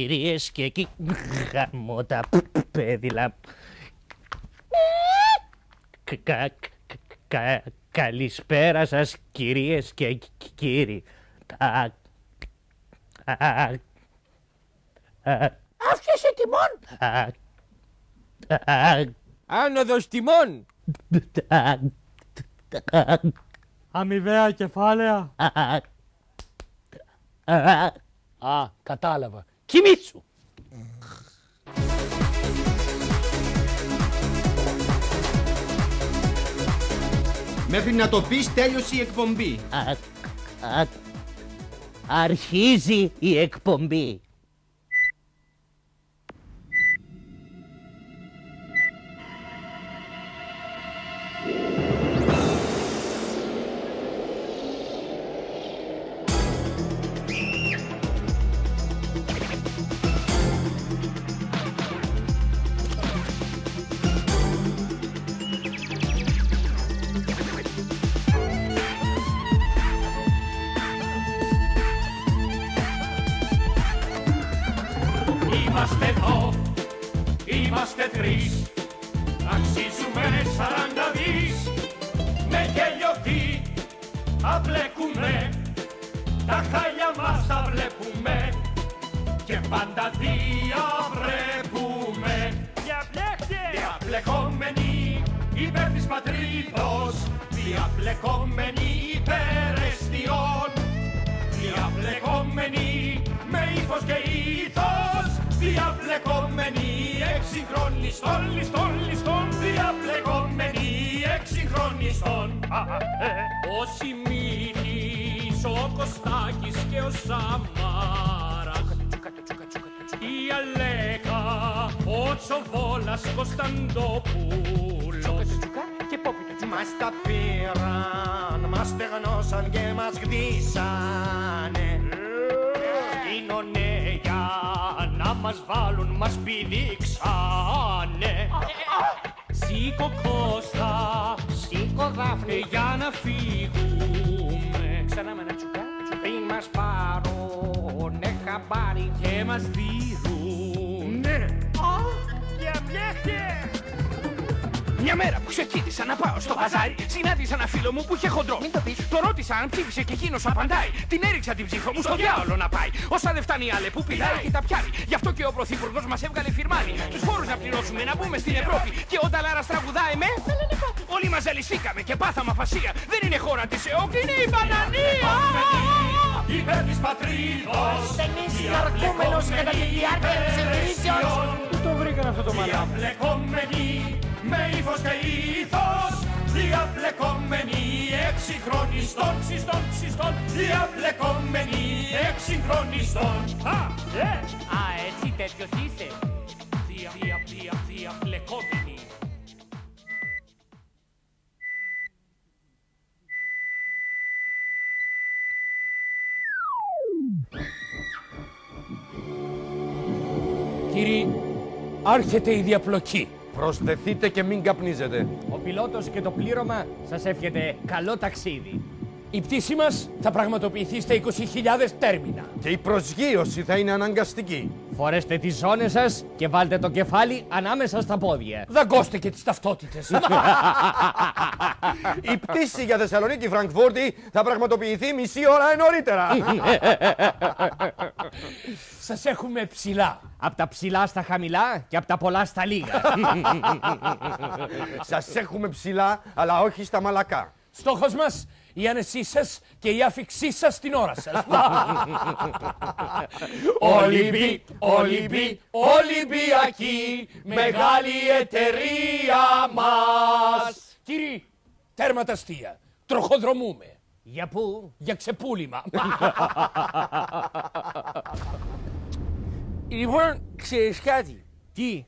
κυρίες και εκεί γαμώ τα πέδιλα. Κα- κα- κα- Καλησπέρα σας κυρίες και κύριοι. Τα- τα- τα- Αύξησε τιμών. τα- τα- Άνοδος τιμών. τα- τα- Αμοιβαία κεφάλαια. τα- τα- Α, κατάλαβα. Κοιμήσου. Μέχρι να το πεις τέλειωσε η εκπομπή. α- α- Αρχίζει η εκπομπή. Απλέκουμε Τα χάλια μας τα βλέπουμε Και πάντα διαβρέπουμε Διαπλεκόμενοι υπέρ της πατρίδος Διαπλεκόμενοι υπέρ εστιών. Διαπλεκόμενοι με ύφος και ήθος Διαπλεκόμενοι εξυγχρονιστών, ληστών, ληστών Διαπλεκόμενοι εξυγχρονιστών Α, α, ε. Ο Σιμίνης, ο Κωστάκης και ο Σαμάρας. Η Αλέκα, ο Τσοβόλας Κωνσταντοπούλος Μας τα πήραν, μας στεγνώσαν και μας γδίσανε μας βάλουν, μας πηδήξανε. Σήκω Κώστα, Σήκω Δάφνη, για να φύγουμε. Ξανά με ένα τσουκά Πριν μας πάρουνε χαμπάρι. Και μας δίνουν Ναι, Μια μέρα που ξεκίνησα να πάω στο μπαζάρι, συνάντησα ένα φίλο μου που είχε χοντρό. Μην το πεις. Το ρώτησα αν ψήφισε και εκείνος απαντάει. Την έριξα την ψήφο μου στο διάολο να πάει. Όσα δεν φτάνει άλλε που πηδάει και τα πιάνει. Γι' αυτό και ο πρωθυπουργός μας έβγαλε φιρμάνι. Τους φόρου να πληρώσουμε να μπούμε στην Ευρώπη. Και όταν Λάρα τραγουδάει με. Όλοι μα ζαλιστήκαμε και πάθαμε αφασία. Δεν είναι χώρα της ΕΟΚ, είναι η μπανανία. υπέρ της πατρίδος Στενής ναρκούμενος κατά τη διάρκεια της συγκρίσεως Πού το βρήκαν αυτό το μαλάκι. Διαπλεκόμενοι με ύφος και ήθος Διαπλεκόμενοι εξυγχρονιστών Ξιστών, ξιστών Διαπλεκόμενοι εξυγχρονιστών Α, ε, Α, έτσι τέτοιος είσαι. Δια, δια, δια, διαπλεκόμενοι. Κύριοι, άρχεται η διαπλοκή. Προσθεθείτε και μην καπνίζετε. Ο πιλότος και το πλήρωμα σας εύχεται καλό ταξίδι. Η πτήση μας θα πραγματοποιηθεί στα 20.000 τέρμινα. Και η προσγείωση θα είναι αναγκαστική. Φορέστε τις ζώνες σας και βάλτε το κεφάλι ανάμεσα στα πόδια. Δαγκώστε και τις ταυτότητες. Η πτήση για Θεσσαλονίκη Φραγκφούρτη θα πραγματοποιηθεί μισή ώρα νωρίτερα. Σας έχουμε ψηλά. Απ' τα ψηλά στα χαμηλά και απ' τα πολλά στα λίγα. Σας έχουμε ψηλά, αλλά όχι στα μαλακά. Στόχος μας η άνεσή σας και η άφηξή σας στην ώρα σας. Ολυμπί, Ολυμπί, Ολυμπιακή, μεγάλη εταιρεία μας. Κύριοι, τέρμα τα αστεία. Τροχοδρομούμε. Για πού; Για ξεπούλημα. λοιπόν, ξέρεις κάτι; Τι;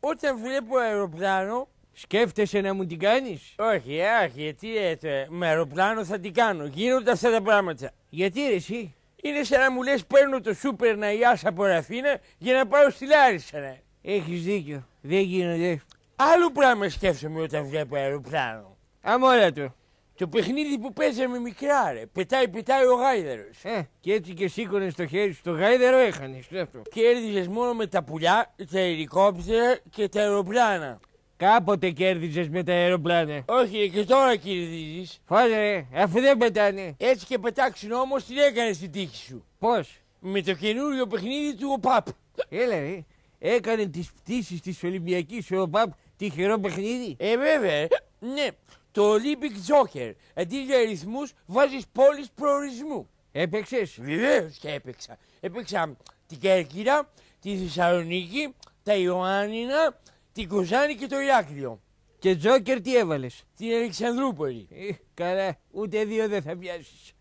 Όταν βλέπω αεροπλάνο, Σκέφτεσαι να μου την κάνεις; όχι, όχι, τι έτσι, με αεροπλάνο θα την κάνω. Γίνονται αυτά τα πράγματα. Γιατί ρε εσύ; Είναι σαν να μου λες παίρνω το σούπερ να ιάσω από Αθήνα για να πάω στη Λάρισα. ρε. Έχεις δίκιο. Δεν γίνεται. Άλλο πράγμα σκέφτομαι όταν βλέπω αεροπλάνο. Αμόρα του. Το παιχνίδι που παίζαμε μικρά, ρε. Πετάει, πετάει ο γάιδερος. Ε, και έτσι και σήκωνες το χέρι στο γάιδερο έχανες. Κέρδιζες μόνο με τα πουλιά, τα ελικόπτερα και τα αεροπλάνα. Κάποτε κέρδιζες με τα αεροπλάνα. Όχι, και τώρα κερδίζεις. Φάζε, ρε, αφού δεν πετάνε. Έτσι και πετάξουν όμως την έκανες στην τύχη σου. Πώς; Με το καινούριο παιχνίδι του ΟΠΑΠ. Έλα, ρε. Έκανε τις πτήσεις της Ολυμπιακής ο ΟΠΑΠ τυχερό παιχνίδι; Ε, βέβαια. Ναι. Το Olympic Joker. Αντί για αριθμούς, βάζεις πόλεις προορισμού. Έπαιξες; Βεβαίως και έπαιξα. Έπαιξα την Κέρκυρα, τη Θεσσαλονίκη, τα Ιωάννινα, την Κοζάνη και το Ηράκλειο. Και Τζόκερ τι έβαλες; Την Αλεξανδρούπολη. Ε, καλά, ούτε δύο δεν θα πιάσεις.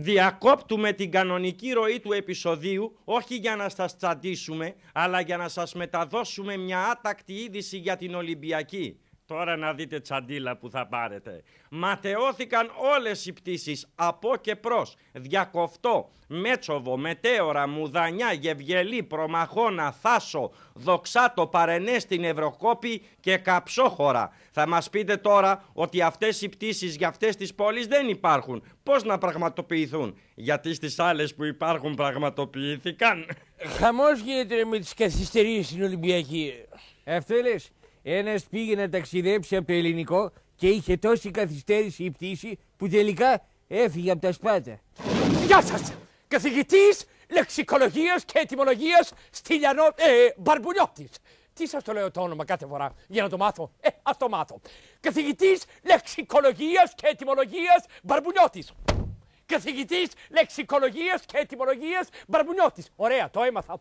Διακόπτουμε την κανονική ροή του επεισοδίου όχι για να σας τσαντήσουμε, αλλά για να σας μεταδώσουμε μια άτακτη είδηση για την Ολυμπιακή. Τώρα να δείτε τσαντίλα που θα πάρετε. Ματαιώθηκαν όλες οι πτήσεις από και προς. Διακοφτό, Μέτσοβο, Μετέωρα, Μουδανιά, Γευγελή, Προμαχώνα, Θάσο, Δοξάτο, Παρενές στην Ευρωκόπη και Καψόχωρα. Θα μας πείτε τώρα ότι αυτές οι πτήσεις για αυτές τις πόλεις δεν υπάρχουν. Πώς να πραγματοποιηθούν; Γιατί στις άλλες που υπάρχουν πραγματοποιήθηκαν. Χαμός γίνεται με τις καθυστερίες στην Ολυμπιακή. Αυτό λες, ένας πήγε να ταξιδέψει από το ελληνικό και είχε τόση καθυστέρηση η πτήση που τελικά έφυγε από τα σπάτα. Γεια σας! Καθηγητής λεξικολογίας και ετυμολογίας Στυλιανό ε, Μπαρμπουλιώτης. Τι σας το λέω το όνομα κάθε φορά για να το μάθω; Ε, ας το μάθω. Καθηγητής λεξικολογίας και ετυμολογίας Μπαρμπουλιώτης. Καθηγητής λεξικολογίας και ετυμολογίας Μπαρμπουλιώτης. Ωραία, το έμαθα.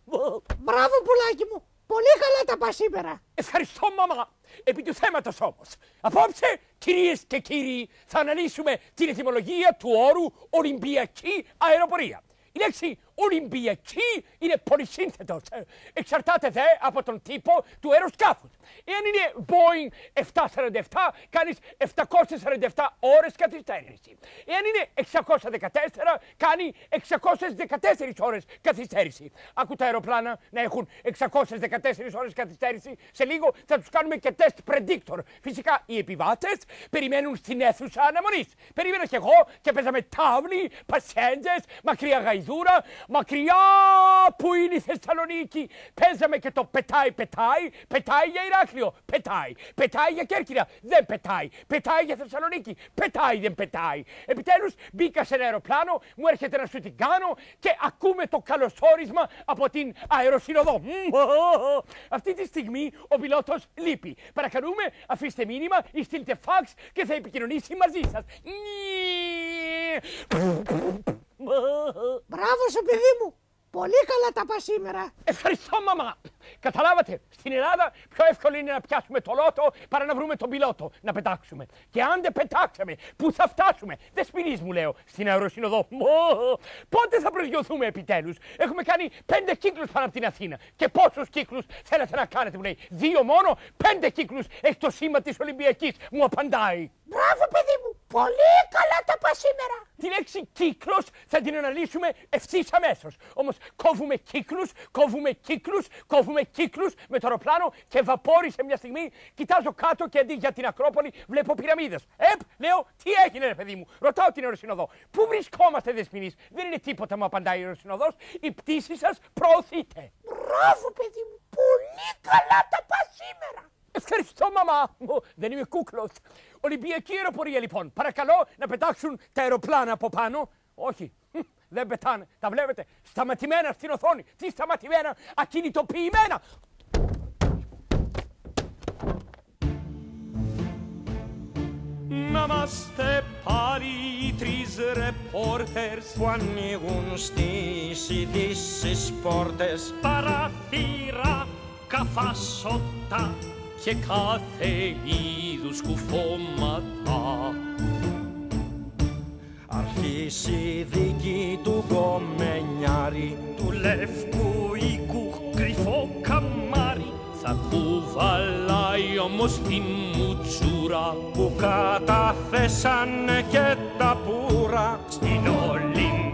Μπράβο πουλάκι μου. Πολύ καλά τα πας σήμερα. Ευχαριστώ, μαμά. Επί του θέματος όμως. Απόψε, κυρίες και κύριοι, θα αναλύσουμε την ετυμολογία του όρου Ολυμπιακή αεροπορία. Η λέξη Ολυμπιακή είναι πολυσύνθετος. Εξαρτάται δε από τον τύπο του αεροσκάφους. Εάν είναι Boeing 747, κάνεις 747 ώρες καθυστέρηση. Εάν είναι 614, κάνει 614 ώρες καθυστέρηση. Ακού τα αεροπλάνα να έχουν 614 ώρες καθυστέρηση. Σε λίγο θα τους κάνουμε και τεστ predictor. Φυσικά οι επιβάτες περιμένουν στην αίθουσα αναμονής. Περίμενα κι εγώ και παίζαμε τάβλη, πασέντζε, μακριά γαϊδούρα, μακριά που είναι η Θεσσαλονίκη. Παίζαμε και το πετάει, πετάει, πετάει για Ηράκλειο. Πετάει, πετάει για Κέρκυρα. Δεν πετάει. Πετάει για Θεσσαλονίκη. Πετάει, δεν πετάει. Επιτέλους μπήκα σε ένα αεροπλάνο, μου έρχεται να σου την κάνω και ακούμε το καλωσόρισμα από την αεροσυνοδό. Αυτή τη στιγμή ο πιλότος λείπει. Παρακαλούμε, αφήστε μήνυμα ή στείλτε φάξ και θα επικοινωνήσει μαζί σας. Μπράβο σου παιδί μου. Πολύ καλά τα πας σήμερα. Ευχαριστώ, μαμά. Καταλάβατε, στην Ελλάδα πιο εύκολο είναι να πιάσουμε το λότο παρά να βρούμε τον πιλότο να πετάξουμε. Και αν δεν πετάξαμε, πού θα φτάσουμε; Δεν σπινείς μου λέω στην αεροσύνοδο. Πότε θα προσγειωθούμε επιτέλους; Έχουμε κάνει πέντε κύκλους πάνω από την Αθήνα. Και πόσους κύκλους θέλετε να κάνετε, μου λέει. Δύο μόνο, πέντε κύκλους έχει το σήμα της Ολυμπιακής. Μου απαντάει. Μπράβο παιδί μου. Πολύ καλά τα πας σήμερα. Τη λέξη κύκλο θα την αναλύσουμε ευθύς αμέσως. Όμως κόβουμε κύκλους, κόβουμε κύκλους, κόβουμε κύκλους με το αεροπλάνο και βαπόρησε μια στιγμή. Κοιτάζω κάτω και αντί για την Ακρόπολη βλέπω πυραμίδες. Επ, λέω, τι έγινε, ρε παιδί μου; Ρωτάω την αεροσυνοδό. Πού βρισκόμαστε, Δεσποινής; Δεν είναι τίποτα, μου απαντάει η αεροσυνοδός. Η πτήση σας προωθείται. Μπράβο, παιδί μου. Πολύ καλά τα πας σήμερα. Ευχαριστώ, μαμά μου. Δεν είμαι κούκλος. Ολυμπιακή αεροπορία, λοιπόν. Παρακαλώ να πετάξουν τα αεροπλάνα από πάνω. Όχι, δεν πετάνε. Τα βλέπετε. Σταματημένα στην οθόνη. Τι σταματημένα, ακινητοποιημένα. Να είμαστε πάλι οι τρεις ρεπόρτερς Που ανοίγουν στις ειδήσεις πόρτες παραθύρα καφάσωτα Και κάθε είδους κουφώματα. Αρχίσει η δίκη του κομμενιάρη του λευκού οίκου κρυφό καμάρι Θα κουβαλάει όμως την μουτσούρα που καταθέσανε και τα πουρα στην Ολυμπιακή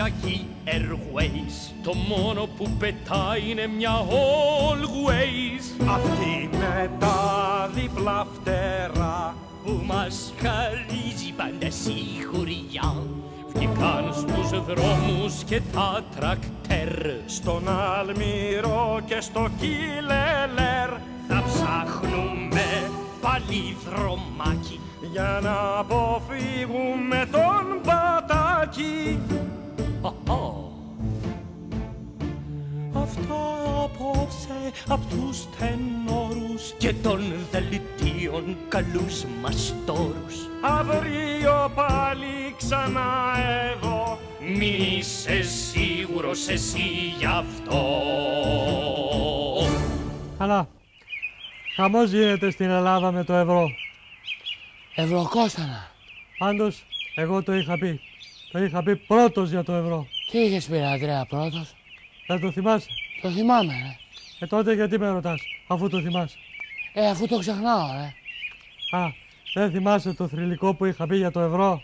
Κυριακή Airways Το μόνο που πετάει είναι μια Always. Αυτή με τα διπλά φτερά. Που μας χαρίζει πάντα σιγουριά. Βγήκαν στους δρόμους και τα τρακτέρ. Στον Αλμύρο και στο Κιλελέρ. Θα ψάχνουμε πάλι δρομάκι. Για να αποφύγουμε τον πατάκι Αυτά απόψε απ' τους τενόρους και των δελτίων καλούς μας τόρους Αύριο πάλι ξανά εδώ Μην είσαι σίγουρος εσύ γι' αυτό Καλά. Χαμός γίνεται στην Ελλάδα με το ευρώ. Ευρωκόστανα. Πάντως, εγώ το είχα πει. Το είχα πει πρώτος για το ευρώ. Τι είχες πει, Αντρέα, πρώτος; Δεν το θυμάσαι. Το θυμάμαι, ρε. Ε, τότε γιατί με ρωτάς, αφού το θυμάσαι; Ε, αφού το ξεχνάω, ρε. Α, δεν θυμάσαι το θρηλυκό που είχα πει για το ευρώ;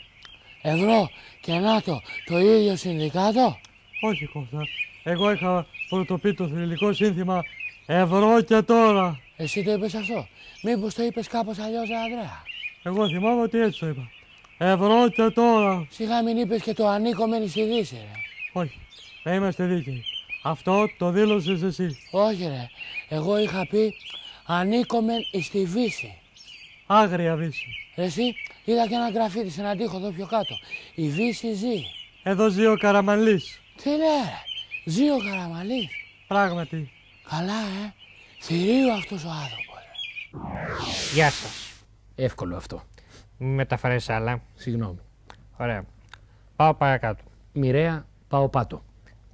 Ευρώ και ΝΑΤΟ, το ίδιο συνδικάτο; Όχι, Κώστα. Εγώ είχα πρωτοπεί το θρηλυκό σύνθημα Ευρώ και τώρα. Εσύ το είπες αυτό. Μήπως το είπες κάπως αλλιώς, ρε, Ανδρέα; Εγώ θυμάμαι ότι έτσι το είπα. Ευρώ και τώρα. Σιγά μην είπες και το ανήκω μένει στη Δύση, ρε. Όχι, να είμαστε δίκαιοι. Αυτό το δήλωσες εσύ. Όχι, ρε. Εγώ είχα πει ανήκω μεν στη Δύση. Άγρια βύση. Εσύ είδα και ένα γραφίδι σε έναν τοίχο εδώ πιο κάτω. Η Δύση ζει. Εδώ ζει ο Καραμαλής. Τι λέει, ρε. Ζει ο Καραμαλής. Πράγματι. Καλά, ε. Θηρίο αυτός ο άνθρωπος. Γεια σας. Εύκολο αυτό. Μην μεταφράσει άλλα. Συγγνώμη. Ωραία. Πάω παρακάτω. Μοιραία, πάω πάτω.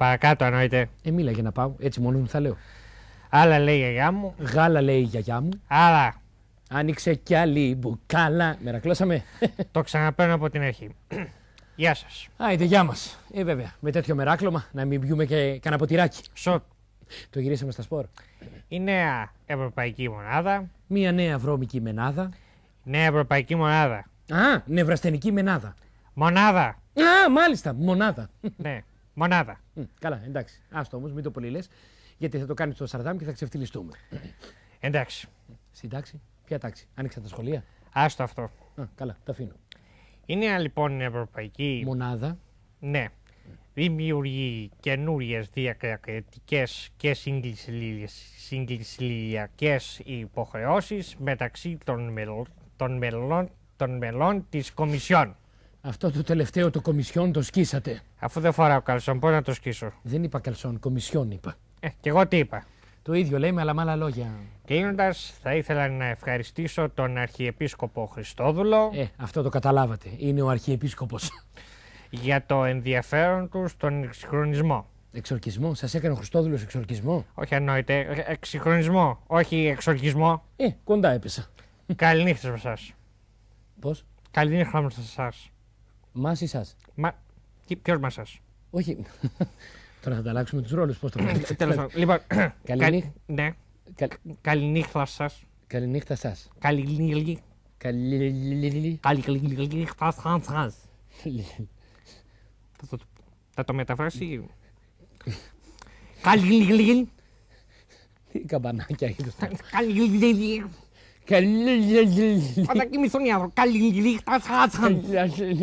Παρακάτω εννοείται. Ε, μίλα για να πάω. Έτσι μόνο μου θα λέω. Άλλα λέει η γιαγιά μου. Γάλα λέει η γιαγιά μου. Άλλα. Άνοιξε κι άλλη μπουκάλα. Μερακλώσαμε. Το ξαναπαίρνω από την αρχή. Γεια σας. Άιντε, γεια μας. Ε, βέβαια. Με τέτοιο μεράκλωμα να μην πιούμε και κανένα ποτηράκι. Σοκ. Το γυρίσαμε στα σπορ. Η νέα ευρωπαϊκή μονάδα. Μία νέα βρώμικη μενάδα. Νέα ευρωπαϊκή μονάδα. Α, νευρασθενική μενάδα. Μονάδα. Α, μάλιστα, μονάδα. ναι, μονάδα. Μ, Καλά, εντάξει. Άστο όμως, μην το πολύ λες, γιατί θα το κάνεις στο Σαρδάμ και θα ξεφτυλιστούμε. Εντάξει. Στην τάξη, ποια τάξη, άνοιξα τα σχολεία; Άστο αυτό. Α, καλά, το αφήνω. Η νέα λοιπόν ευρωπαϊκή. Μονάδα. Ναι. Δημιουργεί καινούριες διακρατικέ και συγκλησιλιακές υποχρεώσεις μεταξύ των, μελ- των μελών, των μελών της Κομισιόν. Αυτό το τελευταίο το κομισιόν το σκίσατε. Αφού δεν φοράω καλσόν, πώς να το σκίσω. Δεν είπα καλσόν, κομισιόν είπα. Ε, και εγώ τι είπα. Το ίδιο λέμε, αλλά με άλλα λόγια. Κλείνοντας, θα ήθελα να ευχαριστήσω τον Αρχιεπίσκοπο Χριστόδουλο Ε, αυτό το καταλάβατε. Είναι ο Αρχιεπίσκοπος. για το ενδιαφέρον του στον εξυγχρονισμό. Εξορκισμό, σας έκανε ο Χριστόδουλος εξορκισμό; Όχι εννοείται, ε, εξυγχρονισμό, όχι εξορκισμό. Ε, κοντά έπεσα. Καληνύχτα με εσάς. Πώς, Καληνύχτα με εσάς. Μα ή σας. Μα. Ποιος με εσά. Όχι. Τώρα θα ανταλλάξουμε τους ρόλους. Πώς το λέμε. Τέλος πάντων. Λοιπόν. Καληνύχτα. κα- Ναι. Καλ- Καληνύχτα σας. Καληνύχτα σας. Καληνύχτα. Καλή. Καληνύχτα σα. Θα το- Θα το μεταφράσει. Καληνύχτα. Τι καμπανάκια είδες. Καληνύχτα. Καλή. Θα κοιμηθούν οι άνθρωποι. Καληνύχτα σα.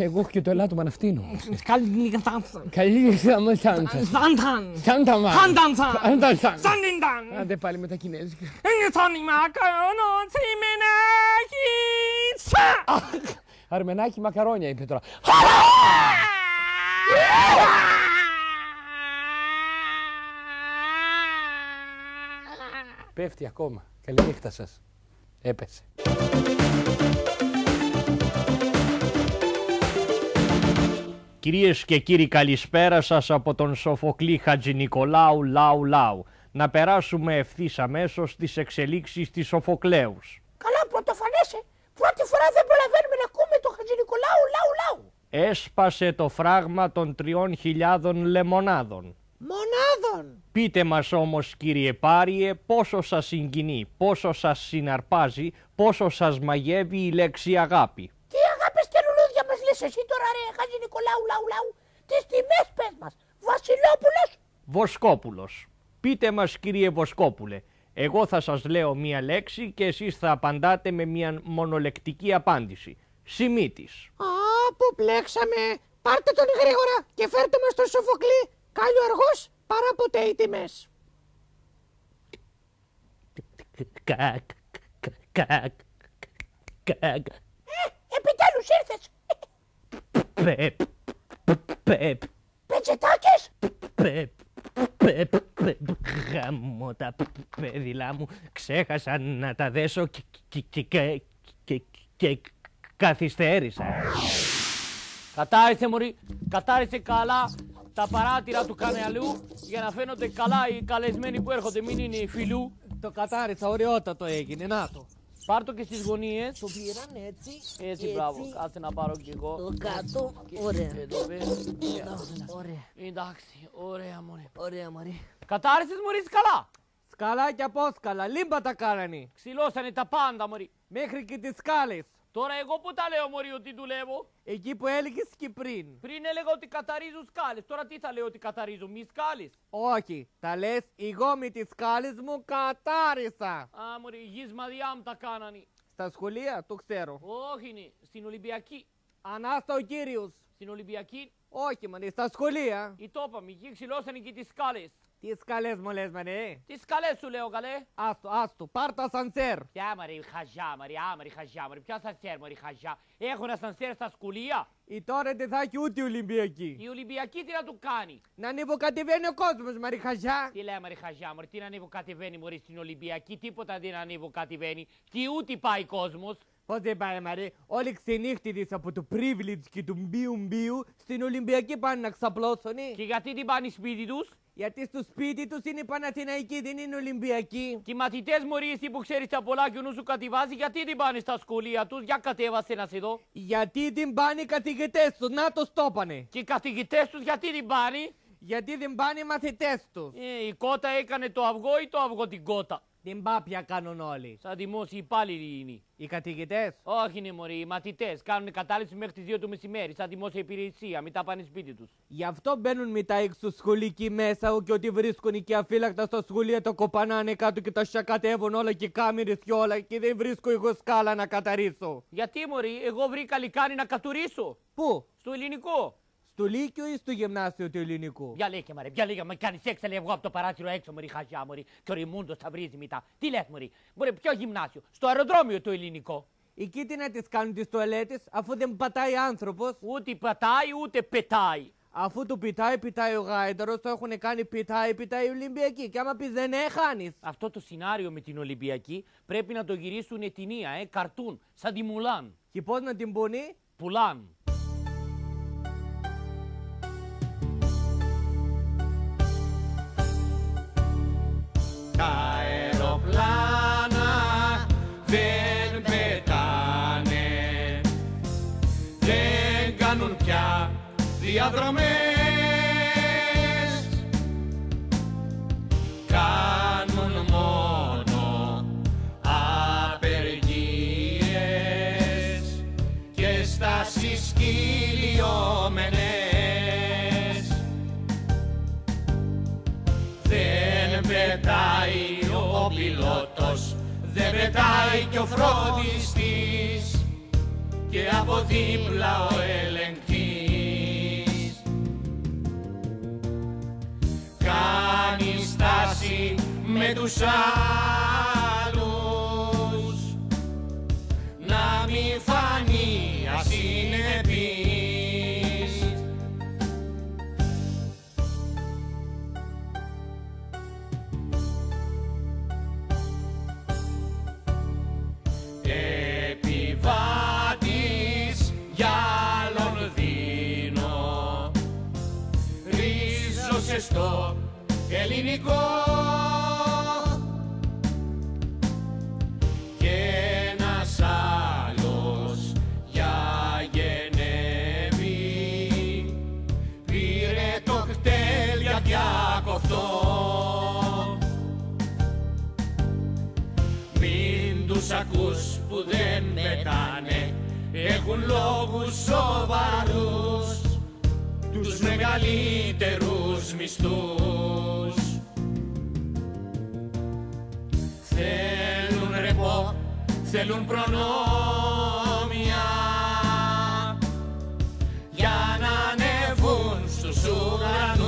Εγώ έχω και το ελάττωμα να φτύνω. Καληνύχτα σα. Καληνύχτα μου Σάντα. Σάνταν. Σάντα μα. Σάνταν σαν. Σάντα σαν. Σάνινταν. Άντε πάλι με τα κινέζικα. Είναι σαν μακαρόνο τσιμενάκι. Αρμενάκι μακαρόνια είπε τώρα. Πέφτει ακόμα. Καληνύχτα σας. Έπεσε. Κυρίες και κύριοι καλησπέρα σας από τον Σοφοκλή Χατζη Νικολάου Λάου Λάου. Να περάσουμε ευθύς αμέσως στις εξελίξεις της Σοφοκλέους. Καλά, πρωτοφανέσαι. Πρώτη φορά δεν προλαβαίνουμε να ακούμε το Χατζη Νικολάου λαου λαου. Έσπασε το φράγμα των τριών χιλιάδων λεμονάδων. Μονάδων. Πείτε μας όμως κύριε Πάριε πόσο σας συγκινεί, πόσο σας συναρπάζει, πόσο σας μαγεύει η λέξη αγάπη. Τι αγάπες και λουλούδια μας λες εσύ τώρα ρε Χατζη Νικολάου λαου λαου. τις τιμές πες μας. Βασιλόπουλος. Βοσκόπουλος. Πείτε μας κύριε Βοσκόπουλε. Εγώ θα σας λέω μία λέξη και εσείς θα απαντάτε με μία μονολεκτική απάντηση. Σιμίτης. Α, που πλέξαμε. Πάρτε τον γρήγορα και φέρτε μας τον Σοφοκλή. Κάλλιο αργός παρά ποτέ οι τιμές. Κακ, κακ, κακ, Ε, επιτέλους ήρθες. πεπ, πεπ, Πετσετάκες. πεπ, πεπ, πεπ, γαμώ τα παιδιλά μου. Ξέχασα να τα δέσω και, και, και, και, και, και καθυστέρησα. Κατάρισε μωρή, κατάρισε καλά τα παράτηρα του καναλιού για να φαίνονται καλά οι καλεσμένοι που έρχονται, μην είναι οι φιλού. Το κατάρισα, ωραιότατο έγινε, να το. Πάρ' το και στις γωνίες. Το πήραν έτσι. Έτσι, μπράβο, κάτσε να πάρω κι εγώ. Το κάτω. Και Ωραία. Εδώ πες. Ωραία. Εντάξει, ωραία μωρή. Ωραία, Μωρή. Κατάρισες μωρή καλά. Σκαλάκια πόσκαλα, λίμπα τα κάνανε. Ξυλώσανε τα πάντα μωρή. Μέχρι και τις σκάλες. Τώρα εγώ που τα λέω μωρή ότι δουλεύω. Εκεί που έλεγες και πριν. Πριν έλεγα ότι καταρίζω σκάλες. Τώρα τι θα λέω ότι καταρίζω, μη σκάλες. Όχι, τα λες εγώ με τις σκάλες μου κατάρισα. Α, μωρή, γης μαδιά μου τα κάνανε. Στα σχολεία, το ξέρω. Όχι είναι, στην Ολυμπιακή. Ανάστα ο κύριος. Στην Ολυμπιακή, Όχι, μανε, στα σχολεία. η τόπαμη, εκεί ξυλώσανε και τις σκάλες. Τις σκαλές μου λες, μανε. Τις σκαλές σου λέω καλέ. Άστο, άστο, πάρ' τα σανσέρ. Ποια μωρή χαζιά μωρή, α μωρή χαζιά μωρή, ποια σανσέρ μωρή χαζιά. Έχουν ασανσέρ στα σχολεία. Η τώρα δεν θα έχει ούτε Ολυμπιακή. Η Ολυμπιακή τι να του κάνει; Να ανεβοκατεβαίνει ο κόσμος, μαρι χαζιά. Τι λέει μωρή χαζιά μωρή, τι να ανεβοκατεβαίνει μωρή στην Ολυμπιακή, τίποτα δεν ανεβοκατεβαίνει. Τι ούτε πάει κόσμος. Πώς δεν πάει, μαρι. Όλοι ξενύχτηδες από το privilege και του μπιου μπιου στην Ολυμπιακή πάνε να ξαπλώσουνε. Και γιατί την πάνε σπίτι τους; Γιατί στο σπίτι τους είναι Παναθηναϊκή, δεν είναι Ολυμπιακή. Και οι μαθητές μωρή εσύ που ξέρεις τα πολλά και ο νους σου κατηβάζει, γιατί την πάνε στα σχολεία τους, για κατέβασε να σε δω. Γιατί την πάνε οι καθηγητές τους, να το στόπανε. Και οι καθηγητές τους γιατί την πάνε; Γιατί δεν πάνε οι μαθητές τους; Ε, η κότα έκανε το αυγό ή το αυγό την κότα; Την πάπια κάνουν όλοι. Σαν δημόσιοι υπάλληλοι είναι. Οι καθηγητές. Όχι είναι μωροί, οι μαθητές κάνουν κατάληψη μέχρι τις 2 το μεσημέρι, σαν δημόσια υπηρεσία, μην τα πάνε σπίτι τους. Γι' αυτό μπαίνουν μετά εξωσχολικοί μέσα και ότι βρίσκουν εκεί αφύλακτα στα σχολεία τα κοπανάνε κάτω και τα σιακατεύουν όλα και κάμερες και όλα και δεν βρίσκω εγώ σκάλα να καταρρίσω. Γιατί μωρή, εγώ βρήκα λικάνη να κατουρίσω. Πού; Στο ελληνικό. Στο Λύκειο ή στο Γυμνάσιο του Ελληνικού; Για λέγε μωρή, για λέγε, με κάνεις έξω, λέει εγώ από το παράθυρο έξω μωρή, χαζιά μωρή, και ο Ριμούντος θα βρίζει μετά. Τι λες μωρή, μωρή, ποιο γυμνάσιο, στο αεροδρόμιο το ελληνικό. Εκεί τι να τις κάνουν τις τουαλέτες αφού δεν πατάει άνθρωπος; Ούτε πατάει ούτε πετάει. Αφού του πιτάει, πιτάει ο γάιδαρος, το έχουν κάνει πιτάει, πιτάει η Ολυμπιακή. Και άμα πεις δεν έχανεις. Αυτό το σενάριο με την Ολυμπιακή πρέπει να το γυρίσουν ταινία, ε, καρτούν, σαν τη Μουλάν. Και πώς να την πούνε; Πουλάν. Διαδρομές Κάνουν μόνο απεργίες Και στάσεις κυλιόμενες Δεν πετάει ο πιλότος, δεν πετάει και ο φροντιστής και από δίπλα ο ελεγκτής. Στάση με τους άλλους ελληνικό Και ένας άλλος για Γενέβη Πήρε το κτέλ για διακοφτό Μην τους ακούς που δεν μετάνε Έχουν λόγους σοβαρούς. Τους μεγαλύτερους μισθούς. Θέλουν ρεπό, θέλουν προνόμια για να ανεβούν στους ουρανούς.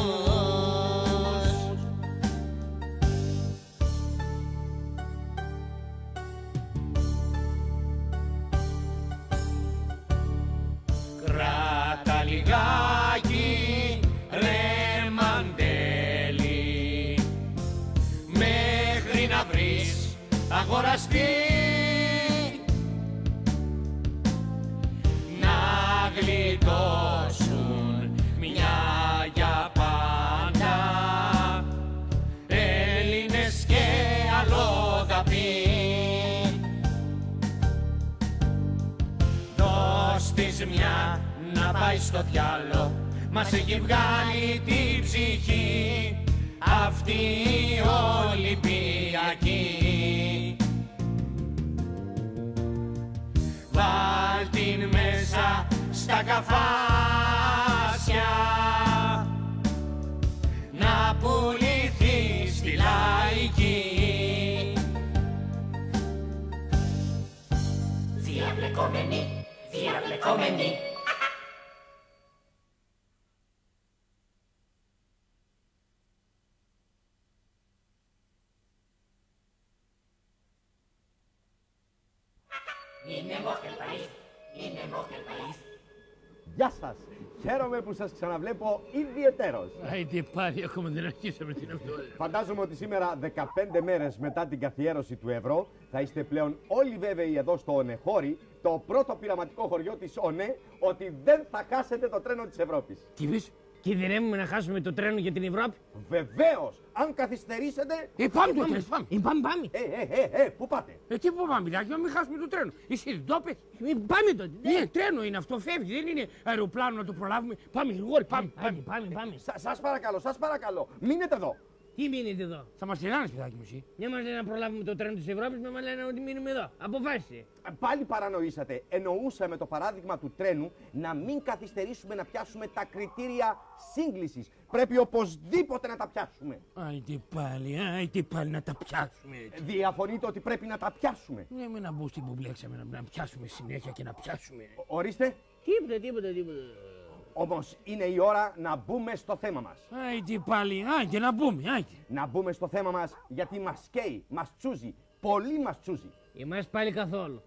Στο διάλο. Μας έχει βγάλει την ψυχή αυτή η Ολυμπιακή. Βάλ την μέσα στα καφάσια να πουληθεί στη λαϊκή. Διαβλεκόμενοι, διαβλεκόμενοι που σας ξαναβλέπω ιδιαιτέρως. Άιντε πάλι, ακόμα δεν αρχίσαμε την αυτό. Φαντάζομαι ότι σήμερα, 15 μέρες μετά την καθιέρωση του ευρώ, θα είστε πλέον όλοι βέβαιοι εδώ στο Ονεχώρι, το πρώτο πειραματικό χωριό της ΟΝΕ, ότι δεν θα χάσετε το τρένο της Ευρώπης. Τι είπες; Κινδυνεύουμε να χάσουμε το τρένο για την Ευρώπη. Βεβαίως! Αν καθυστερήσετε... Ε, πάμε τότε, πάμε. Ε, πάμε, πάμε. Ε, ε, ε, ε, πού πάτε; Ε, τι που πάμε, να μην χάσουμε το τρένο. Εσύ δεν το είπες. Ε, πάμε τότε. Ναι, τρένο είναι αυτό, φεύγει. Δεν είναι αεροπλάνο να το προλάβουμε. Πάμε γρήγορα, πάμε. Πάμε, πάμε, πάμε. Σα, σας παρακαλώ, σας παρακαλώ, μείνετε εδώ. Τι μείνετε εδώ. Θα μας τρελάνεις, παιδάκι μου, εσύ. Μια μας λένε να προλάβουμε το τρένο της Ευρώπης, με μας λένε ότι μείνουμε εδώ. Αποφάσισε. Ε, Πάλι παρανοήσατε. Εννοούσα με το παράδειγμα του τρένου να μην καθυστερήσουμε να πιάσουμε τα κριτήρια σύγκλησης. Πρέπει οπωσδήποτε να τα πιάσουμε. Άιντε πάλι, άιντε πάλι να τα πιάσουμε. έτσι. Διαφωνείτε ότι πρέπει να τα πιάσουμε. Ναι, με να μπω στην που μπλέξαμε, να, να πιάσουμε συνέχεια και να πιάσουμε. Ορίστε. Τίποτα, τίποτα, τίποτα. Όμως είναι η ώρα να μπούμε στο θέμα μας. Άιντε πάλι, άιντε να μπούμε, άιντε. Να μπούμε στο θέμα μας γιατί μας καίει, μας τσούζει, πολύ μας τσούζει. Εμάς πάλι καθόλου.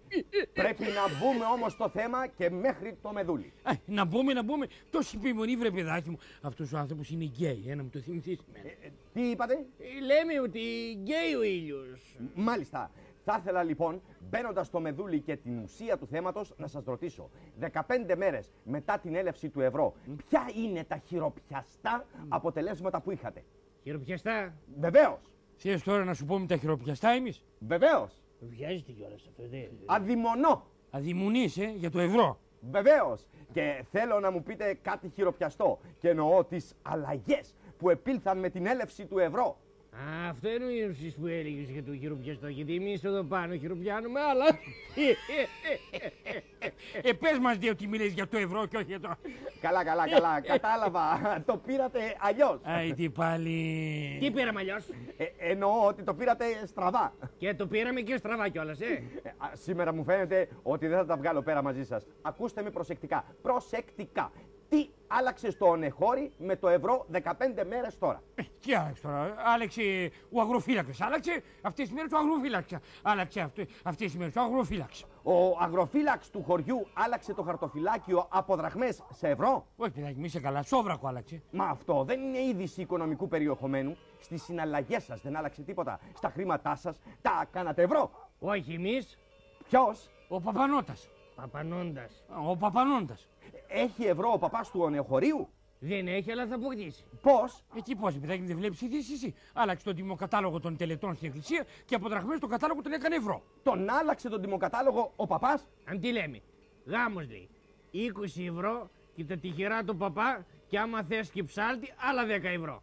Πρέπει να μπούμε όμως στο θέμα και μέχρι το μεδούλι. Α, να μπούμε, να μπούμε. Τόση επιμονή, βρε παιδάκι μου. Αυτός ο άνθρωπος είναι γκέι, ε, να μου το θυμηθείς. εμένα. Ε, τι είπατε; Ε, λέμε ότι γκέι ο ήλιος. Μάλιστα. Θα ήθελα λοιπόν, μπαίνοντας στο μεδούλι και την ουσία του θέματος, να σας ρωτήσω. 15 μέρες μετά την έλευση του ευρώ, ποια είναι τα χειροπιαστά αποτελέσματα που είχατε; Χειροπιαστά; Βεβαίως. Θες τώρα να σου πούμε τα χειροπιαστά εμείς; Βεβαίως. Βιάζεται κιόλας αυτό, δε. Αδειμονώ. Αδειμονείς, ε, για το ευρώ. Βεβαίως. Και θέλω να μου πείτε κάτι χειροπιαστό. Και εννοώ τις αλλαγές που επήλθαν με την έλευση του ευρώ. Α, αυτό είναι ο ύψης που έλεγες για το χειροπιαστό, γιατί εμείς εδώ πάνω χειροπιάνουμε, αλλά... ε, πες μας δύο τι μιλείς για το ευρώ και όχι για το... Καλά, καλά, καλά. Κατάλαβα. το πήρατε αλλιώς. Άιντε πάλι. Τι πήραμε αλλιώς; Ε, εννοώ ότι το πήρατε στραβά. Και το πήραμε και στραβά κιόλας, ε. Ε, α, σήμερα μου φαίνεται ότι δεν θα τα βγάλω πέρα μαζί σας. Ακούστε με προσεκτικά. Προσεκτικά. Τι άλλαξες στο ονεχώρι με το ευρώ 15 μέρες τώρα; Ε, τι άλλαξε τώρα, άλλαξε ο αγροφύλακας, άλλαξε αυτές τις μέρες ο αγροφύλαξα, άλλαξε αυτέ- αυτές τις μέρες ο αγροφύλαξ. Ο αγροφύλαξ του χωριού άλλαξε το χαρτοφυλάκιο από δραχμές σε ευρώ; Όχι παιδάκι, μη είσαι καλά, σόβρακο άλλαξε. Μα αυτό δεν είναι είδηση οικονομικού περιεχομένου. Στις συναλλαγές σας δεν άλλαξε τίποτα. Στα χρήματά σας τα κάνατε ευρώ. Όχι εμείς, Ποιος; Ο Παπανώτας, παπανώντας. ο Παπανώντας. Έχει ευρώ ο παπάς του ονεχωρίου. Δεν έχει, αλλά θα αποκτήσει. Πώς; Εκεί πώς, παιδάκι μου, δεν βλέπεις ειδήσεις εσύ. Άλλαξε τον τιμοκατάλογο των τελετών στην εκκλησία και από δραχμές τον κατάλογο τον έκανε ευρώ. τον άλλαξε τον τιμοκατάλογο ο παπάς; Αν τι λέμε. Γάμος λέει. 20 ευρώ και τα τυχερά του παπά και Και άμα θες και ψάλτη, άλλα 10 ευρώ.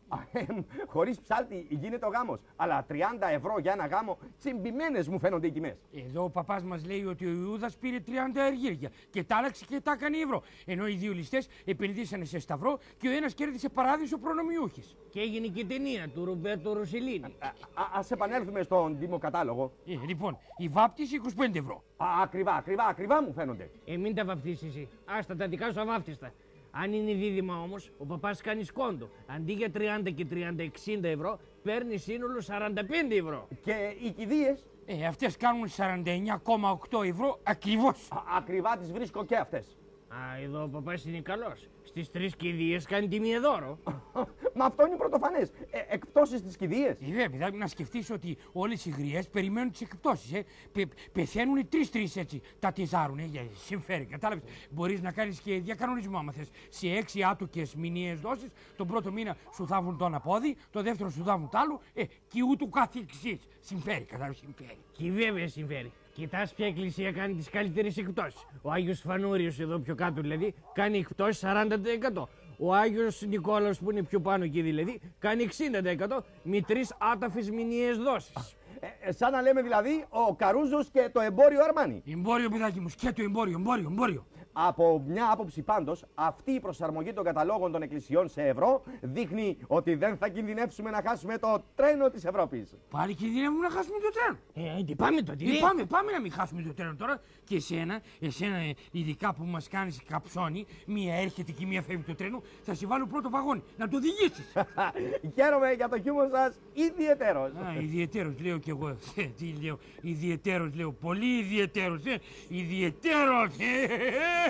Χωρίς ψάλτη γίνεται ο γάμος. Αλλά 30 ευρώ για ένα γάμο, τσιμπημένες μου φαίνονται οι τιμές. Εδώ ο παπάς μας λέει ότι ο Ιούδας πήρε 30 αργύρια και τα άλλαξε και τα έκανε ευρώ. Ενώ οι δύο ληστές επενδύσανε σε σταυρό και ο ένας κέρδισε παράδεισο προνομιούχης. Και έγινε και η ταινία του Ρομπέρτο Ροσιλίνη. Α επανέλθουμε στον τιμοκατάλογο. Ε, λοιπόν, η βάπτιση 25 ευρώ. Α, ακριβά, ακριβά, ακριβά μου φαίνονται. Ε, μην τα βαφτίσει εσύ. Άστα τα δικά σου αβάφτιστα. Αν είναι δίδυμα όμως, ο παπάς κάνει σκόντο. Αντί για 30 και 30-60 ευρώ, παίρνει σύνολο 45 ευρώ. Και οι κηδείες; Ε, αυτές κάνουν 49,8 ευρώ ακριβώς. Ακριβά τις βρίσκω και αυτές. Α, εδώ ο παπάς είναι καλός. Στις τρεις κηδείες κάνει τιμή δώρο. Μα αυτό είναι πρωτοφανές. Ε, εκπτώσεις στις κηδείες. Ε, βέβαια, να σκεφτείς ότι όλες οι γριές περιμένουν τις εκπτώσεις. Ε. Πε, πεθαίνουν τρει-τρει έτσι. Τα τυζάρουν. Ε, συμφέρει, κατάλαβες. Μπορείς να κάνεις και διακανονισμό, άμα θες. Σε έξι άτοκες μηνιαίες δόσεις, τον πρώτο μήνα σου θάβουν το ένα πόδι, το δεύτερο σου θάβουν το άλλο, ε, και ούτω καθεξή. Συμφέρει, κατάλαβες, συμφέρει. Και βέβαια συμφέρει. Κοιτάς ποια εκκλησία κάνει τις καλύτερες εκπτώσεις. Ο Άγιος Φανούριος εδώ πιο κάτω δηλαδή κάνει εκπτώσεις 40%. Ο Άγιος Νικόλαος που είναι πιο πάνω εκεί δηλαδή κάνει 60% με τρεις άταφες μηνιαίες δόσεις. Ε, σαν να λέμε δηλαδή ο Καρούζος και το εμπόριο Αρμάνι. Εμπόριο παιδάκι μου, και το εμπόριο, εμπόριο, εμπόριο. Από μια άποψη πάντως, αυτή η προσαρμογή των καταλόγων των εκκλησιών σε ευρώ δείχνει ότι δεν θα κινδυνεύσουμε να χάσουμε το τρένο της Ευρώπης. Πάλι κινδυνεύουμε να χάσουμε το τρένο. Ε, τι πάμε το τι; Ε, πάμε, πάμε να μην χάσουμε το τρένο τώρα. Και εσένα, εσένα ε, ειδικά που μας κάνεις καψόνι, μία έρχεται και μία φεύγει το τρένο, θα σε βάλω πρώτο βαγόνι, να το οδηγήσεις. Χαίρομαι για το χιούμορ σας ιδιαιτέρως. Α, ιδιαιτέρως λέω κι εγώ. Ε, τι λέω, ιδιαιτέρως λέω, πολύ ιδιαιτέρως. Ε, ιδιαιτέρως.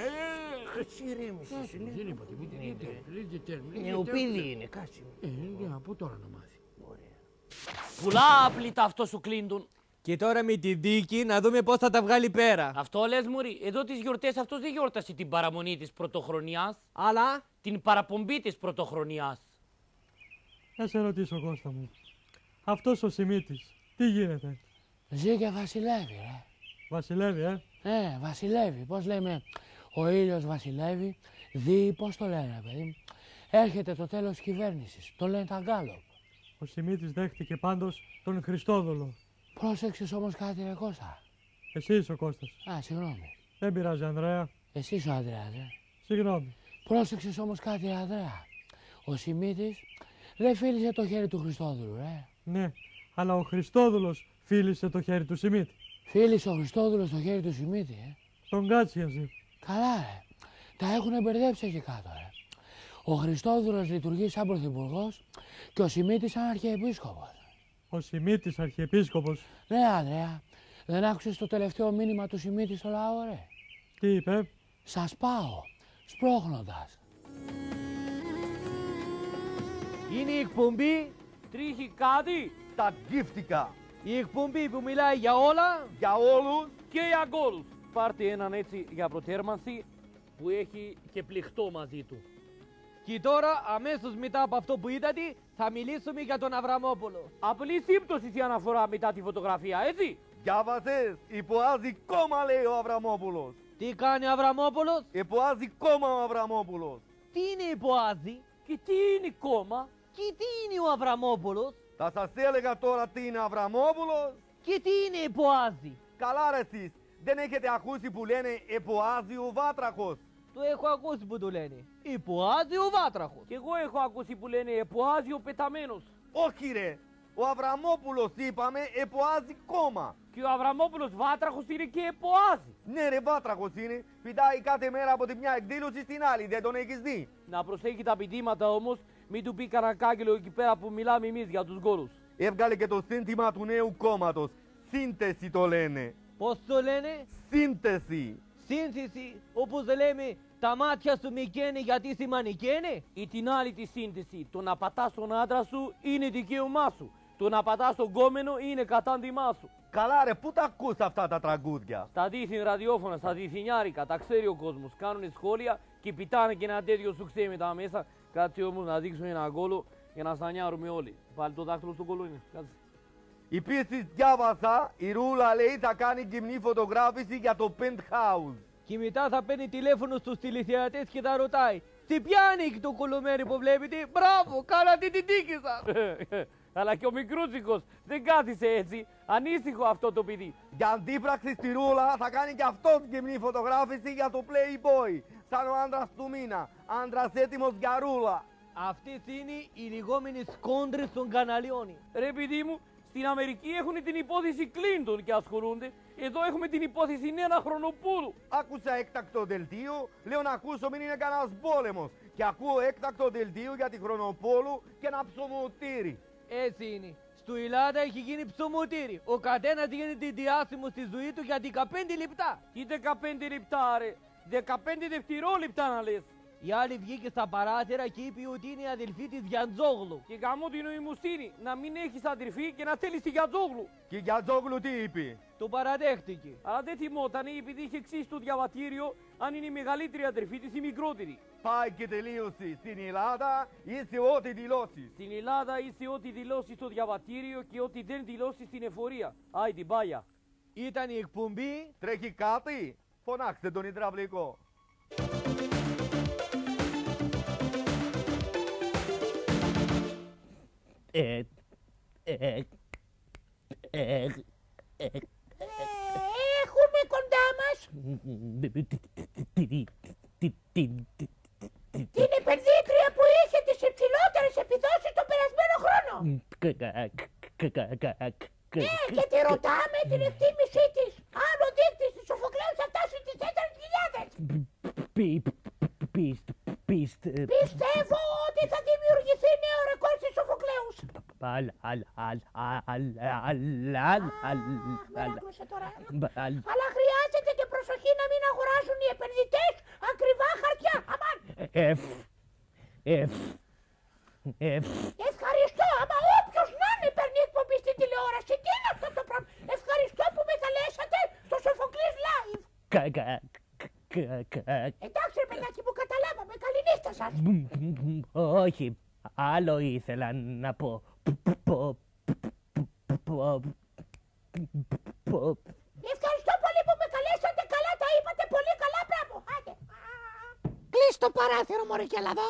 Ηρέμησε. Δεν είπα τίποτα. Ιδιαιτέρως. Νεοπίδι είναι, κάτσε. Ε, από τώρα να μάθει. Πουλά απλήτα αυτό σου κλείντουν. Και τώρα με την δίκη να δούμε πώς θα τα βγάλει πέρα. Αυτό λες, Μουρή. Εδώ τις γιορτές αυτός δεν γιόρτασε την παραμονή της πρωτοχρονιάς. Αλλά; Την παραπομπή της πρωτοχρονιάς. Να σε ρωτήσω, Κώστα μου. Αυτός ο Σιμίτης, τι γίνεται; Ζει και βασιλεύει, ρε. Βασιλεύει, ε; Ε, βασιλεύει. Πώς λέμε, ο ήλιος βασιλεύει. Δι, πώς το λένε, παιδί μου. Έρχεται το τέλος κυβέρνησης. Το λένε τα γκάλοπ. Ο Σιμίτης δέχτηκε πάντως τον Χριστόδουλο. Πρόσεξες όμως κάτι, ρε Κώστα. Εσύ είσαι ο Κώστας. Α, συγγνώμη. Δεν πειράζει, Ανδρέα. Εσύ είσαι ο Ανδρέας, ε. Συγγνώμη. Πρόσεξες όμως κάτι, ρε, Ανδρέα. Ο Σιμίτης δεν φίλησε το χέρι του Χριστόδουλου, ρε. Ναι, αλλά ο Χριστόδουλος φίλησε το χέρι του Σιμίτη. Φίλησε ο Χριστόδουλος το χέρι του Σιμίτη, ε. Τον κάτσιαζε. Καλά, ρε. Τα έχουν μπερδέψει εκεί κάτω, ρε. Ο Χριστόδουλος λειτουργεί σαν πρωθυπουργός και ο Σιμίτης σαν αρχιεπίσκοπος. Ο Σιμίτης αρχιεπίσκοπος. Ναι, Ανδρέα, δεν άκουσες το τελευταίο μήνυμα του Σιμίτη στο λαό, ρε; Τι είπε; Σας πάω, σπρώχνοντας. Είναι η εκπομπή Τρίχει κάτι. Τα γκίφτικα. Η εκπομπή που μιλάει για όλα. Για όλους. Και για γκόλους. Πάρτε έναν έτσι για προτέρμανση που έχει και πληκτό μαζί του. Και τώρα, αμέσως μετά από αυτό που είδατε, θα μιλήσουμε για τον Αβραμόπουλο. Απλή σύμπτωση η αναφορά μετά τη φωτογραφία, έτσι; Διάβασες, υποάζει κόμμα λέει ο Αβραμόπουλος. Τι κάνει ο Αβραμόπουλος; Υποάζει κόμμα ο Αβραμόπουλος. Τι είναι υποάζει; Και τι είναι κόμμα; Και τι είναι ο Αβραμόπουλος; Θα σας έλεγα τώρα τι είναι Αβραμόπουλος. Και τι είναι υποάζει; Καλά ρε εσείς. Δεν έχετε ακούσει που λένε υποάζει ο Βάτραχος. Το έχω ακούσει που το λένε. Υποάζει ο Βάτραχος. Και εγώ έχω ακούσει που λένε υποάζει ο πεταμένος. Όχι ρε. Ο Αβραμόπουλος είπαμε εποάζει κόμμα. Και ο Αβραμόπουλος Βάτραχος είναι και εποάζει. Ναι ρε Βάτραχος είναι. Πηδάει κάθε μέρα από τη μια εκδήλωση στην άλλη. Δεν τον έχεις δει. Να προσέχει τα πηδήματα όμως. Μην του πει κανένα κάγκελο εκεί πέρα που μιλάμε εμείς για τους γκόλους. Έβγαλε και το σύνθημα του νέου κόμματος. Σύνθεση το λένε. Πώς το λένε; Σύνθεση. Σύνθεση, όπως λέμε, τα μάτια σου με καίνε γιατί σε μανικαίνε. Ή την άλλη τη σύνθεση, το να πατάς τον άντρα σου είναι δικαίωμά σου. Το να πατάς τον κόμενο είναι κατάντημά σου. Καλά ρε, πού τα ακούς αυτά τα τραγούδια; Στα δίθυν ραδιόφωνα, στα δίθυνιάρικα, τα ξέρει ο κόσμος. Κάνουν σχόλια και πιτάνε και ένα τέτοιο σουξέ μετά μέσα. Κάτσε όμως να δείξουν ένα γκόλο για να στανιάρουμε όλοι. Πάλι το δάχτυλο στο κόλλο είναι. Κάτσε. Επίσης διάβασα, η Ρούλα λέει θα κάνει γυμνή φωτογράφηση για το penthouse. Και μετά θα παίρνει τηλέφωνο στους τηλεθεατές και θα ρωτάει Τι πιάνει το κολομένι που βλέπετε; Μπράβο, κάνατε την τύχη σας. Αλλά και ο μικρούτσικος δεν κάθισε έτσι. Ανήσυχο αυτό το παιδί. Για αντίπραξη στη ρούλα θα κάνει και αυτό σκηνή φωτογράφηση για το Playboy. Σαν ο άντρας του μήνα. Άντρας έτοιμος για ρούλα. Αυτές είναι οι λιγόμενες κόντρες των καναλιών. Ρε παιδί μου, στην Αμερική έχουν την υπόθεση Κλίντον και ασχολούνται. Εδώ έχουμε την υπόθεση Νέα Χρονοπούλου. Άκουσα έκτακτο δελτίο, λέω να ακούσω μην είναι κανένας πόλεμος. Και ακούω έκτακτο δελτίο για τη Χρονοπόλου και ένα ψωμοτήρι. Έτσι είναι. Στου Ελλάδα έχει γίνει ψωμοτήρι. Ο καθένας γίνεται διάσημος στη ζωή του για 15 λεπτά. Τι 15 λεπτά, ρε. 15 δευτερόλεπτα να λες. Η άλλη βγήκε στα παράθυρα και είπε ότι είναι η αδελφή της Γιαντζόγλου. Και γαμώ την νοημοσύνη να μην έχεις αδερφή και να θέλεις τη Γιαντζόγλου. Και η Γιαντζόγλου τι είπε; Το παραδέχτηκε. Αλλά δεν θυμόταν επειδή είχε εξήσει το διαβατήριο αν είναι η μεγαλύτερη αδερφή της ή η μικρότερη. Πάει και τελείωσε. Στην Ελλάδα είσαι ό,τι δηλώσεις. Στην Ελλάδα είσαι ό,τι δηλώσεις στο διαβατήριο και ό,τι δεν δηλώσεις στην εφορία. Άι την πάγια. Ήταν η εκπομπή. Τρέχει κάτι; Φωνάξτε τον υδραυλικό. Έχουμε κοντά μας την επενδύτρια που είχε τις υψηλότερες επιδόσεις τον περασμένο χρόνο. Ναι, και τη ρωτάμε την εκτίμησή της. Αν ο δείκτης της Σοφοκλέους θα φτάσει τις 4.000. Πιστεύω ότι θα δημιουργηθεί νέο ρεκόρ στις Σοφοκλέους. Αλλά χρειάζεται και προσοχή να μην αγοράζουν οι επενδυτές ακριβά χαρτιά. Αμάν. Ευχαριστώ, άμα όποιος να είναι παίρνει εκπομπή στην τηλεόραση. Τι είναι αυτό το πράγμα. Ευχαριστώ που με καλέσατε στο Σοφοκλής Live. Εντάξει ρε παιδάκι μου, καταλάβαμε. Καληνύχτα σας. Όχι, άλλο ήθελα να πω. Ευχαριστώ πολύ που με καλέσατε. Καλά τα είπατε. Πολύ καλά. Μπράβο. Άντε. Κλείς το παράθυρο μωρέ και εδώ.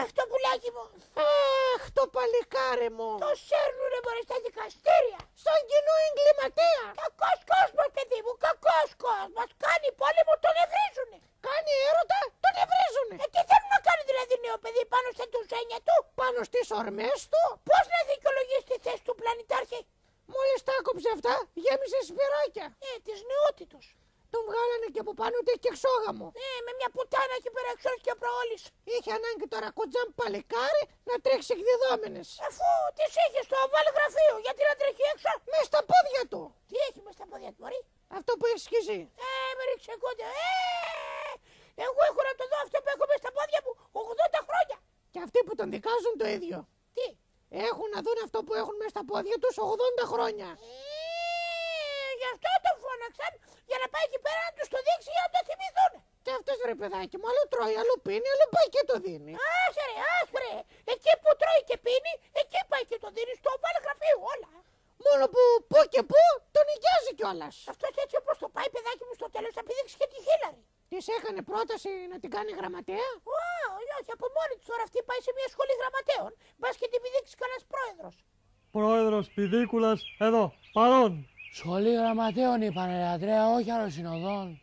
Αχ, το πουλάκι μου. Αχ, το παλικάρι μου. Το σέρνουνε μωρέ στα δικαστήρια. Στον κοινό εγκληματία. Κακός κόσμος, παιδί μου, κακός κόσμος. Κάνει πόλεμο, τον ευρίζουνε. Κάνει έρωτα, τον ευρίζουνε. Ε, τι θέλουν να κάνει δηλαδή νέο παιδί πάνω στα τουζένια του; Πάνω στις ορμές του. Πώς να δικαιολογήσει τη θέση του πλανητάρχη; Μόλις τα άκοψε αυτά, γέμισε σπυράκια. Ε, της νεότητος. Τον βγάλανε και από πάνω του και εξόγαμο. Ε, με μια πουτάνα εκεί πέρα εξός και προόλης. Είχε ανάγκη το ρακοτζάμ παλικάρι να τρέξει εκδιδόμενες. Αφού τις είχε στο οβάλ γραφείο, γιατί να τρέχει έξω; Μες στα πόδια του. Τι έχει μες στα πόδια του, μωρή; Αυτό που έχει σκίσει. Ε, με ρίξε κόντα. Ε, εγώ έχω να το δω αυτό που έχω μες στα πόδια μου 80 χρόνια. Και αυτοί που τον δικάζουν το ίδιο. Τι; Έχουν να δουν αυτό που έχουν μέσα στα πόδια τους 80 χρόνια. Ε, γι' αυτό το φώναξαν για να πάει εκεί πέρα να τους το δείξει για να το θυμηθούν. Και αυτός ρε παιδάκι μου, άλλο τρώει, άλλο πίνει, άλλο πάει και το δίνει. Άσε ρε, άσε ρε. Εκεί που τρώει και πίνει, εκεί πάει και το δίνει στο βάλε γραφείο όλα. Μόνο που που και που τον νοικιάζει κιόλας. Αυτός έτσι όπως το πάει, παιδάκι μου, στο τέλος θα πηδήξει και τη Χίλαρη. Της έκανε πρόταση να την κάνει γραμματέα; Ω, όχι, από μόνη της τώρα αυτή πάει σε μια σχολή γραμματέων. Μπας και την πηδήξεις κανένας πρόεδρος. Πρόεδρος Πηδίκουλας, εδώ, παρόν. Σχολή γραμματέων είπανε ρε Αντρέα, όχι άλλο συνοδών.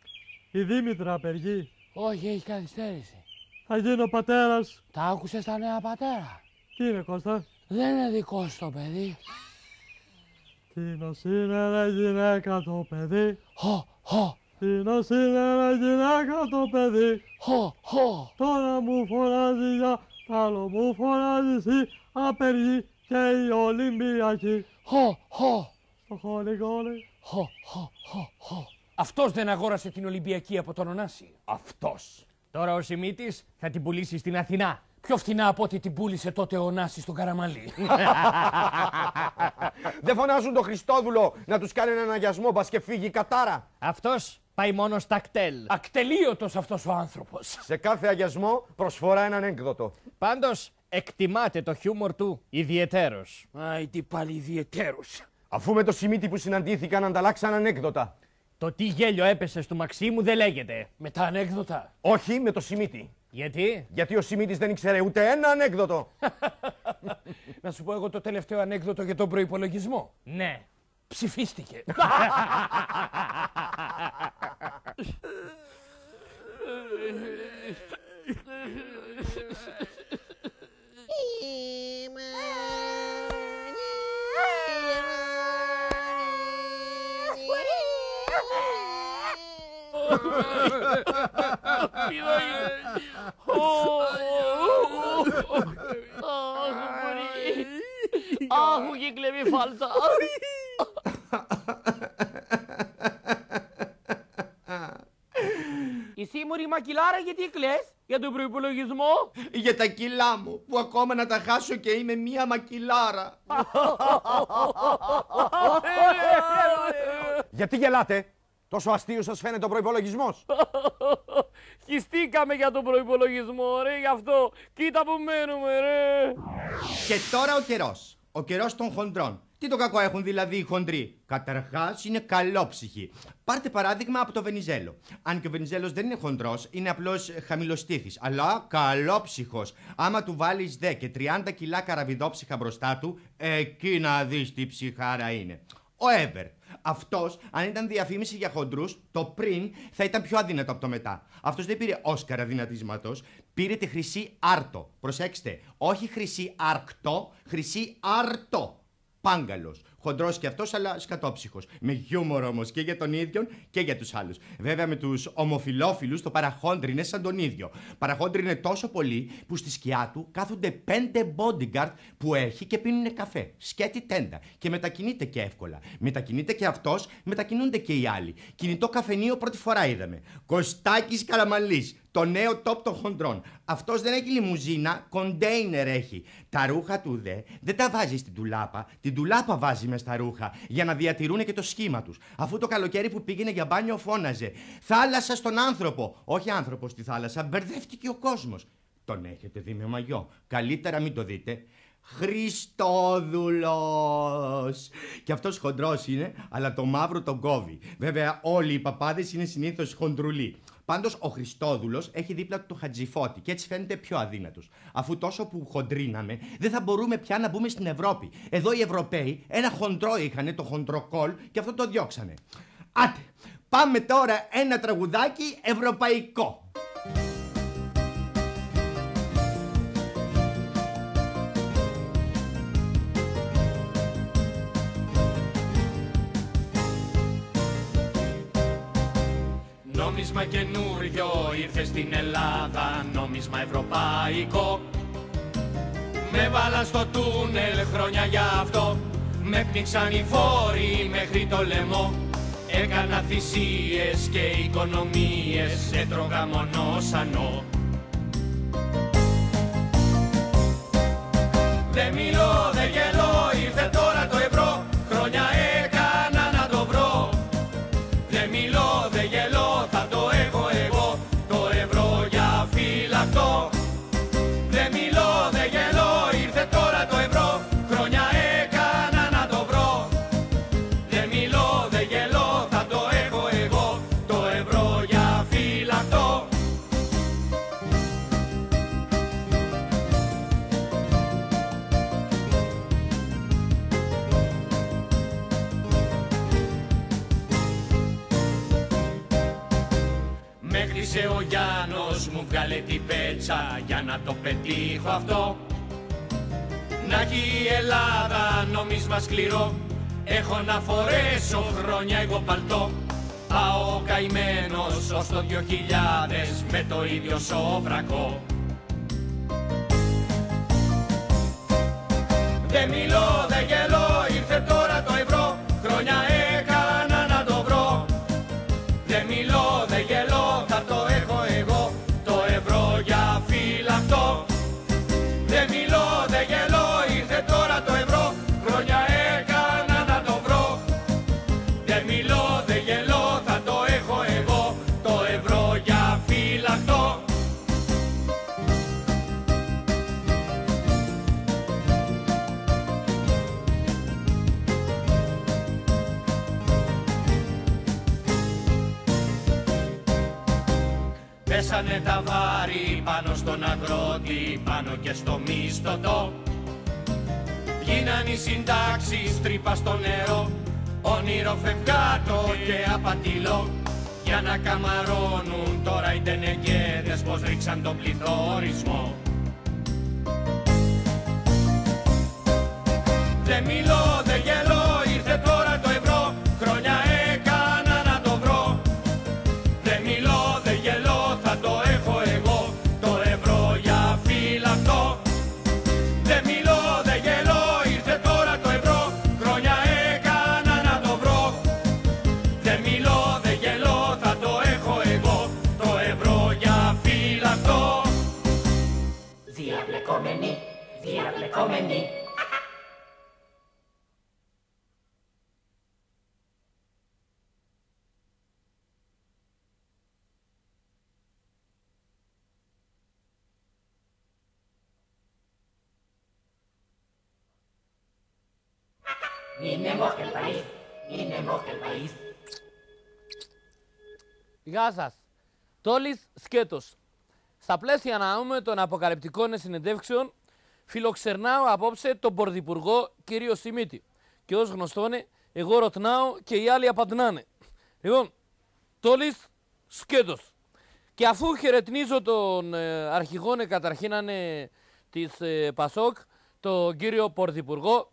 Η Δήμητρα απεργεί. Όχι, έχει καθυστέρηση. Θα γίνω πατέρας. Τα άκουσες τα νέα πατέρα; Τι είναι Κώστα; Δεν είναι δικό σου το παιδί. Τίνος είναι ρε γυναίκα το παιδί. Χω, χω. Τίνος είναι ρε γυναίκα το παιδί. Χω, χω. Τώρα μου φωνάζει για άλλο μου φωνάζει εσύ απεργή και η Ολυμπιακή. Χω, χω. Στο χόλι γόλι. Χω, χω, χω, χω. Αυτός δεν αγόρασε την Ολυμπιακή από τον Ωνάση. Αυτός. Τώρα ο Σιμίτης θα την πουλήσει στην Αθηνά. Πιο φθηνά από ό,τι την πούλησε τότε ο Ωνάσης στον Καραμαλή. Δεν φωνάζουν τον Χριστόδουλο να τους κάνει έναν αγιασμό, μπας και φύγει η κατάρα. Αυτός πάει μόνο στα κτέλ. Ακτελείωτος αυτός ο άνθρωπος. Σε κάθε αγιασμό προσφορά έναν έκδοτο. Πάντως εκτιμάται το χιούμορ του ιδιαιτέρως. Άι, τι πάλι ιδιαιτέρως. Αφού με το Σιμίτι που συναντήθηκαν ανταλλάξαν ανέκδοτα. Το τι γέλιο έπεσες στο Μαξίμου δεν λέγεται. Με τα ανέκδοτα. Όχι με το Σιμίτι. Γιατί; Γιατί ο Σιμίτης δεν ήξερε ούτε ένα ανέκδοτο. Να σου πω εγώ το τελευταίο ανέκδοτο για τον προϋπολογισμό. Ναι. Ψηφίστηκε. Αχ, μου έχει κλεβεί φάλτσα. Εσύ μωρή μακυλάρα γιατί κλαις για τον προϋπολογισμό. Για τα κιλά μου που ακόμα να τα χάσω και είμαι μία μακυλάρα. Γιατί γελάτε; Τόσο αστείο σας φαίνεται ο προϋπολογισμός. Χυστήκαμε για τον προϋπολογισμό ρε γι' αυτό. Κοίτα που μένουμε ρε. Και τώρα ο καιρός. Ο καιρός των χοντρών. Τι το κακό έχουν δηλαδή οι χοντροί; Καταρχάς είναι καλόψυχοι. Πάρτε παράδειγμα από το Βενιζέλο. Αν και ο Βενιζέλος δεν είναι χοντρός, είναι απλώς χαμηλοστήθη. Αλλά καλόψυχος. Άμα του βάλεις 10 και 30 κιλά καραβιδόψυχα μπροστά του, εκεί να δεις τι ψυχάρα είναι. Ο Εύερ. Αυτός, αν ήταν διαφήμιση για χοντρούς, το πριν θα ήταν πιο αδύνατο από το μετά. Αυτός δεν πήρε Όσκαρα δυνατίσματος, πήρε τη χρυσή άρτο. Προσέξτε, όχι χρυσή αρκτό, χρυσή άρτο. Πάγκαλος. Χοντρός και αυτός, αλλά σκατόψυχος. Με χιούμορ όμως και για τον ίδιο και για τους άλλους. Βέβαια με τους ομοφιλόφιλους το παραχόντρι είναι σαν τον ίδιο. Παραχόντρι είναι τόσο πολύ που στη σκιά του κάθονται πέντε bodyguard που έχει και πίνουν καφέ. Σκέτη τέντα. Και μετακινείται και εύκολα. Μετακινείται και αυτός, μετακινούνται και οι άλλοι. Κινητό καφενείο πρώτη φορά είδαμε. Κωστάκης Καραμαλή. Το νέο top των χοντρών. Αυτός δεν έχει λιμουζίνα, κοντέινερ έχει. Τα ρούχα του δε δεν τα βάζεις στην τουλάπα. Την τουλάπα βάζει μες στα ρούχα για να διατηρούν και το σχήμα τους. Αφού το καλοκαίρι που πήγαινε για μπάνιο φώναζε Θάλασσα στον άνθρωπο. Όχι άνθρωπο στη θάλασσα, μπερδεύτηκε ο κόσμος. Τον έχετε δει με μαγιό. Καλύτερα μην το δείτε. Χριστόδουλος! Και αυτός χοντρός είναι, αλλά το μαύρο τον κόβει. Βέβαια όλοι οι παπάδες είναι συνήθως χοντρουλοί. Πάντως ο Χριστόδουλος έχει δίπλα του το χατζιφώτη και έτσι φαίνεται πιο αδύνατος. Αφού τόσο που χοντρίναμε, δεν θα μπορούμε πια να μπούμε στην Ευρώπη. Εδώ οι Ευρωπαίοι ένα χοντρό είχανε, το χοντροκόλ, και αυτό το διώξανε. Άτε, πάμε τώρα ένα τραγουδάκι ευρωπαϊκό. Ήρθε στην Ελλάδα, νόμισμα ευρωπαϊκό. Με βάλα στο τούνελ χρόνια γι' αυτό. Με πνίξαν οι φόροι μέχρι το λαιμό. Έκανα θυσίες και οικονομίες, έτρωγα μόνο σανό Δεν μιλώ, δεν γελώ, το πετύχω αυτό. Να έχει η Ελλάδα νόμισμα σκληρό. Έχω να φορέσω χρόνια εγώ παλτό. Πάω καημένος ως το 2000 με το ίδιο σόβρακο. Δεν μιλώ, δεν γελώ, ήρθε τώρα το ευρώ πάνω και στο μισθωτό. Γίναν οι συντάξεις τρύπα στο νερό, όνειρο φευγάτο και απατηλό. Για να καμαρώνουν τώρα οι τενεκέδες πως ρίξαν τον πληθωρισμό. Δεν μιλώ, Είναι μόχ el país, είναι μόχ el país. Γεια σας. Τόλη Σκέτος. Στα πλαίσια να δούμε των αποκαλυπτικών συνεντεύξεων, φιλοξερνάω απόψε τον Πρωθυπουργό κύριο Σιμίτη. Και ως γνωστόν, εγώ ρωτνάω και οι άλλοι απαντνάνε. Λοιπόν, Τόλη Σκέτος. Και αφού χαιρετνίζω τον ε, αρχηγό ε, καταρχήν να είναι της ε, Πασόκ, τον κύριο Πρωθυπουργό,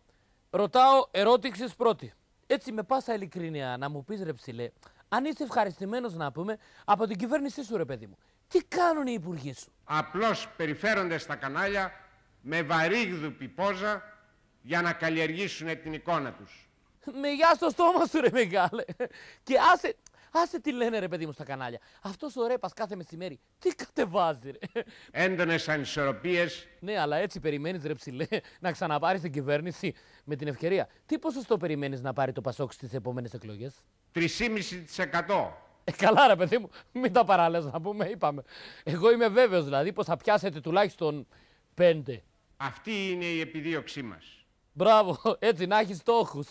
ρωτάω ερώτηση πρώτη. Έτσι με πάσα ειλικρίνεια να μου πεις ρε ψηλέ, αν είσαι ευχαριστημένος να πούμε από την κυβέρνησή σου ρε παιδί μου, τι κάνουν οι υπουργοί σου; Απλώς περιφέρονται στα κανάλια με βαρύγδουπη πόζα για να καλλιεργήσουν την εικόνα τους. Με γεια στο στόμα σου ρε μεγάλε. Και άσε, άσε τι λένε ρε παιδί μου στα κανάλια. Αυτός ο ρέπας κάθε μεσημέρι, τι κατεβάζει ρε. Έντονες ανισορροπίες, Ναι, αλλά έτσι περιμένεις ρε ψηλέ να ξαναπάρεις την κυβέρνηση με την ευκαιρία. Τι ποσοστό περιμένεις να πάρει το Πασόκ στις επόμενες εκλογές; 3,5%. Ε, καλά ρε παιδί μου, μην τα παραλες να πούμε, είπαμε. Εγώ είμαι βέβαιος δηλαδή πως θα πιάσετε τουλάχιστον πέντε. Αυτή είναι η επιδίωξή μας. Μπράβο, έτσι να έχεις στόχους.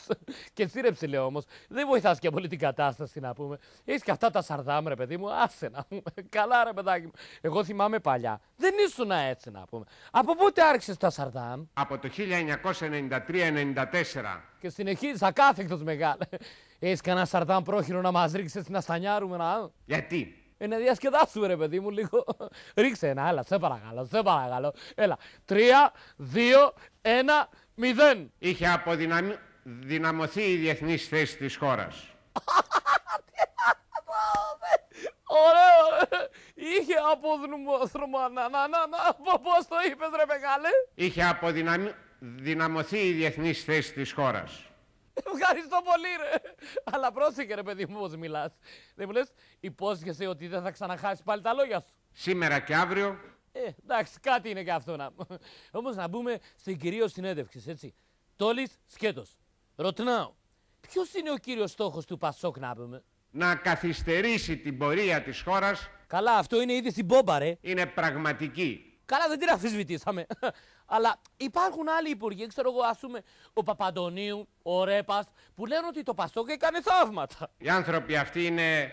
και εσύ ρε ψηλέ όμως, δεν βοηθάς και πολύ την κατάσταση να πούμε. Έχεις και αυτά τα σαρδάμ, ρε παιδί μου, άσε να πούμε. Καλά, ρε παιδάκι μου. Εγώ θυμάμαι παλιά. Δεν ήσουν έτσι να πούμε. Από πότε άρχισες τα σαρδάμ; Από το 1993-94 και συνεχίζεις ακάθεκτος μεγάλε. Έχεις κανένα σαρδάμ πρόχειρο να μας ρίξεις να στανιάρουμε να. Γιατί; Ε, να διασκεδάσουμε, ρε παιδί μου, λίγο. Ρίξε ένα, έλα, σε παρακαλώ, σε παρακαλώ. Έλα. Τρία, δύο, ένα, μηδέν. είχε αποδυναμωθεί η διεθνής θέση της χώρας. Ωραίο! Είχε αποδυναμωθεί. Να, να, να, να, πώς το είπες ρε μεγάλε. Είχε αποδυναμωθεί η διεθνής θέση της χώρας. Ευχαριστώ πολύ ρε. Αλλά πρόσεχε ρε παιδί μου πώς μιλάς. Δεν μου λες υπόσχεσαι ότι δεν θα ξαναχάσεις πάλι τα λόγια σου. Σήμερα και αύριο Ε, εντάξει, κάτι είναι και αυτό να. Όμως να μπούμε στην κυρίως συνέντευξης, έτσι. Τόλη σκέτος. Ρωτνάω, ποιος είναι ο κύριος στόχος του Πασόκ να πούμε; να καθυστερήσει την πορεία της χώρας Καλά, αυτό είναι ήδη στην πόμπα, ρε. είναι πραγματική. Καλά, δεν την αμφισβητήσαμε. Αλλά υπάρχουν άλλοι υπουργοί, ξέρω εγώ, ας πούμε, ο Παπαντονίου, ο Ρέπας, που λένε ότι το Πασόκ έκανε θαύματα. Οι άνθρωποι αυτοί είναι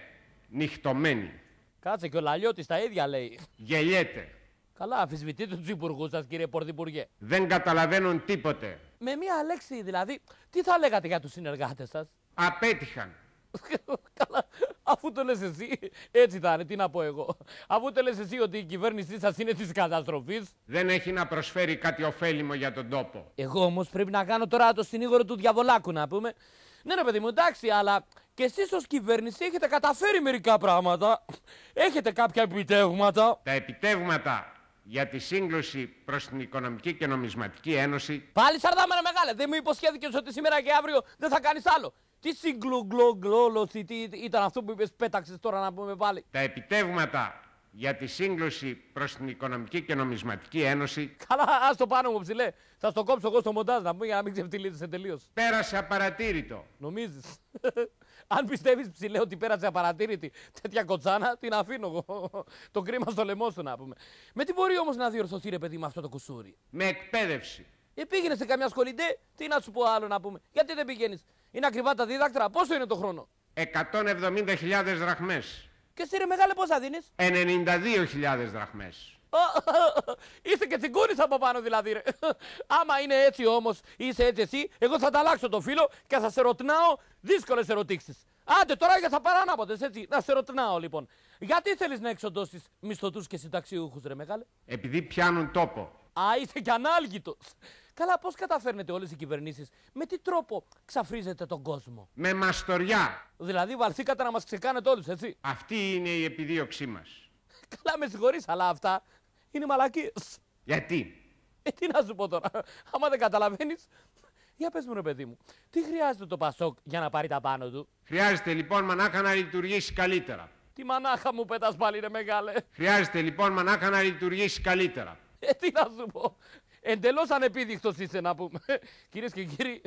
νυχτωμένοι. Κάτσε και ο Λαλιώτης τα ίδια λέει. Γελιέται. Καλά, αμφισβητείτε τους υπουργούς σας, κύριε Πρωθυπουργέ. Δεν καταλαβαίνουν τίποτε. Με μία λέξη δηλαδή, τι θα λέγατε για τους συνεργάτες σας; Απέτυχαν. Καλά, αφού το λες εσύ, έτσι θα είναι, τι να πω εγώ. Αφού το λες εσύ ότι η κυβέρνησή σας είναι της καταστροφής. Δεν έχει να προσφέρει κάτι ωφέλιμο για τον τόπο. Εγώ όμως πρέπει να κάνω τώρα το συνήγορο του διαβολάκου να πούμε. Ναι ρε παιδί μου, εντάξει, αλλά και εσείς ως κυβέρνηση έχετε καταφέρει μερικά πράγματα. Έχετε κάποια επιτεύγματα. Τα επιτεύγματα για τη σύγκλωση προς την Οικονομική και Νομισματική Ένωση Πάλι σαρδάμενα μεγάλε, δεν μου υποσχέθηκες ότι σήμερα και αύριο δεν θα κάνεις άλλο. Τι συγκλουγκλογκλόλωση, τι ήταν αυτό που είπες πέταξες τώρα να πούμε πάλι; τα επιτεύγματα για τη σύγκλωση προς την Οικονομική και Νομισματική Ένωση Καλά, ας το πάνω μου ψηλέ. Θα στο κόψω εγώ στο μοντάζ να πούμε για να μην ξεφτυλίζεσαι τελείως. πέρασε απαρατήρητο. Νομίζεις; Αν πιστεύεις ψηλέ ότι πέρασε απαρατήρητη τέτοια κοτσάνα, την αφήνω εγώ. το κρίμα στο λαιμό σου να πούμε. Με τι μπορεί όμως να διορθωθεί ρε παιδί με αυτό το κουσούρι; Με εκπαίδευση. Ε, πήγαινε σε καμιά σχολή, ντε, τι να σου πω άλλο να πούμε. Γιατί δεν πηγαίνεις; Είναι ακριβά τα δίδακτρα, πόσο είναι το χρόνο; 170.000 δραχμές. Και εσύ ρε μεγάλε πόσα δίνεις; 92.000 δραχμές. Είσαι και τσιγκούνης από πάνω δηλαδή ρε. Άμα είναι έτσι όμως, είσαι έτσι εσύ, εγώ θα τα αλλάξω το φίλο και θα σε ρωτνάω δύσκολες ερωτήσεις. Άντε τώρα για θα παρανάποδες έτσι, να σε ρωτνάω λοιπόν. Γιατί θέλεις να εξοντώσεις μισθωτούς και συνταξιούχους ρε μεγάλε; Επειδή πιάνουν τόπο. Α, είσαι και ανάλγητος. Καλά, πώς καταφέρνετε όλες οι κυβερνήσεις, με τι τρόπο ξαφρίζετε τον κόσμο; Με μαστοριά. Δηλαδή βαλθήκατε να μας ξεκάνετε όλους, έτσι; Αυτή είναι η επιδίωξή μας. Καλά, με συγχωρείς, αλλά αυτά είναι μαλακίες. Γιατί; Ε, τι να σου πω τώρα. Άμα δεν καταλαβαίνεις, για πες μου ρε παιδί μου, τι χρειάζεται το Πασόκ για να πάρει τα πάνω του; Χρειάζεται λοιπόν μανάκα να λειτουργήσει καλύτερα. Τι μανάχα μου πέτας πάλι ρε μεγάλε. Χρειάζεται λοιπόν μανάκα να λειτουργήσει καλύτερα. Ε, τι να σου πω. Εντελώς ανεπίδεικτος είσαι να πούμε. Κυρίες και κύριοι,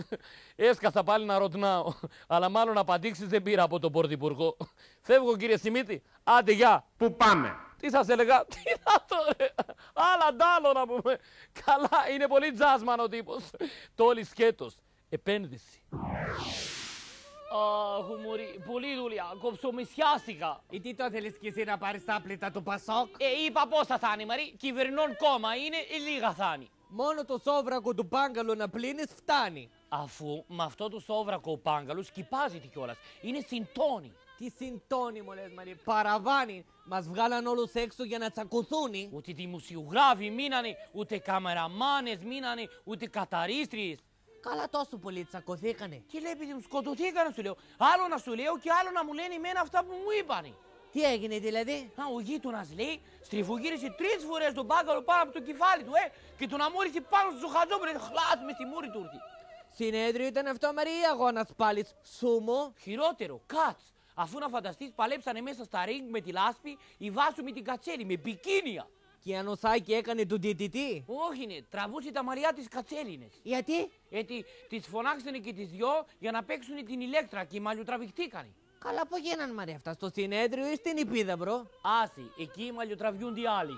έσκασα πάλι να ρωτνάω. Αλλά μάλλον απαντήσεις δεν πήρα από τον Πρωθυπουργό. Φεύγω κύριε Σιμίτη. Άντε, γεια. Πού πάμε; Τι σας έλεγα, τι να το ρε; Άλλα ντάλο να πούμε. Καλά, είναι πολύ τζάσμαν ο τύπος. Τόλι σκέτος. Επένδυση. Αχ, μωρή, πολύ δουλειά. Κοψομισιάστηκα. Ή τι το θέλεις κι εσύ να πάρεις τα άπλυτα του Πασόκ; Ε, είπα πώς θα θάνει, Μαρή. Κυβερνών κόμμα είναι, ε, λίγα θάνει. Μόνο το σόβρακο του πάγκαλου να πλύνεις φτάνει. Αφού με αυτό το σόβρακο ο πάγκαλου σκυπάζεται κιόλας. Είναι συντόνι. Τι συντόνι μου λες Μαρή, παραβάνει. Μας βγάλαν όλους έξω για να τσακωθούνι. Ούτε δημοσιογράφοι μείνανε, ούτε καμεραμάνες μείνανε, ούτε καταρίστριες. Καλά τόσο πολύ τσακωθήκανε. Και λέει επειδή μου σκοτωθήκανε σου λέω. Άλλο να σου λέω και άλλο να μου λένε εμένα αυτά που μου είπανε. Τι έγινε δηλαδή; Α, ο γείτονας λέει, στριφογύρισε τρεις φορές τον μπάγκαλο πάνω από το κεφάλι του, ε, και τον αμούρισε πάνω στο χαζόμπρε, χλάτ μες στη μούρη του ήρθε. Συνέδριο ήταν αυτό Μαρία, αγώνας πάλι σούμο. Χειρότερο, κάτς. Αφού να φανταστείς, παλέψανε μέσα στα ring με τη λάσπη, η βάσου με την κατσέλη, με μπικίνια. Και Ανοσάκη έκανε του διαιτητή; Όχι, ναι, τραβούσε τα μαλλιά της κατσέλινες. Γιατί; Γιατί τις φωνάξανε και τις δυο για να παίξουν την ηλέκτρα και μαλλιοτραβηχτήκανε. Καλά, πού γίνανε Μαρία αυτά, στο συνέδριο ή στην υπίδα, μπρο. Άσι, εκεί μαλλιοτραβιούνται οι άλλοι.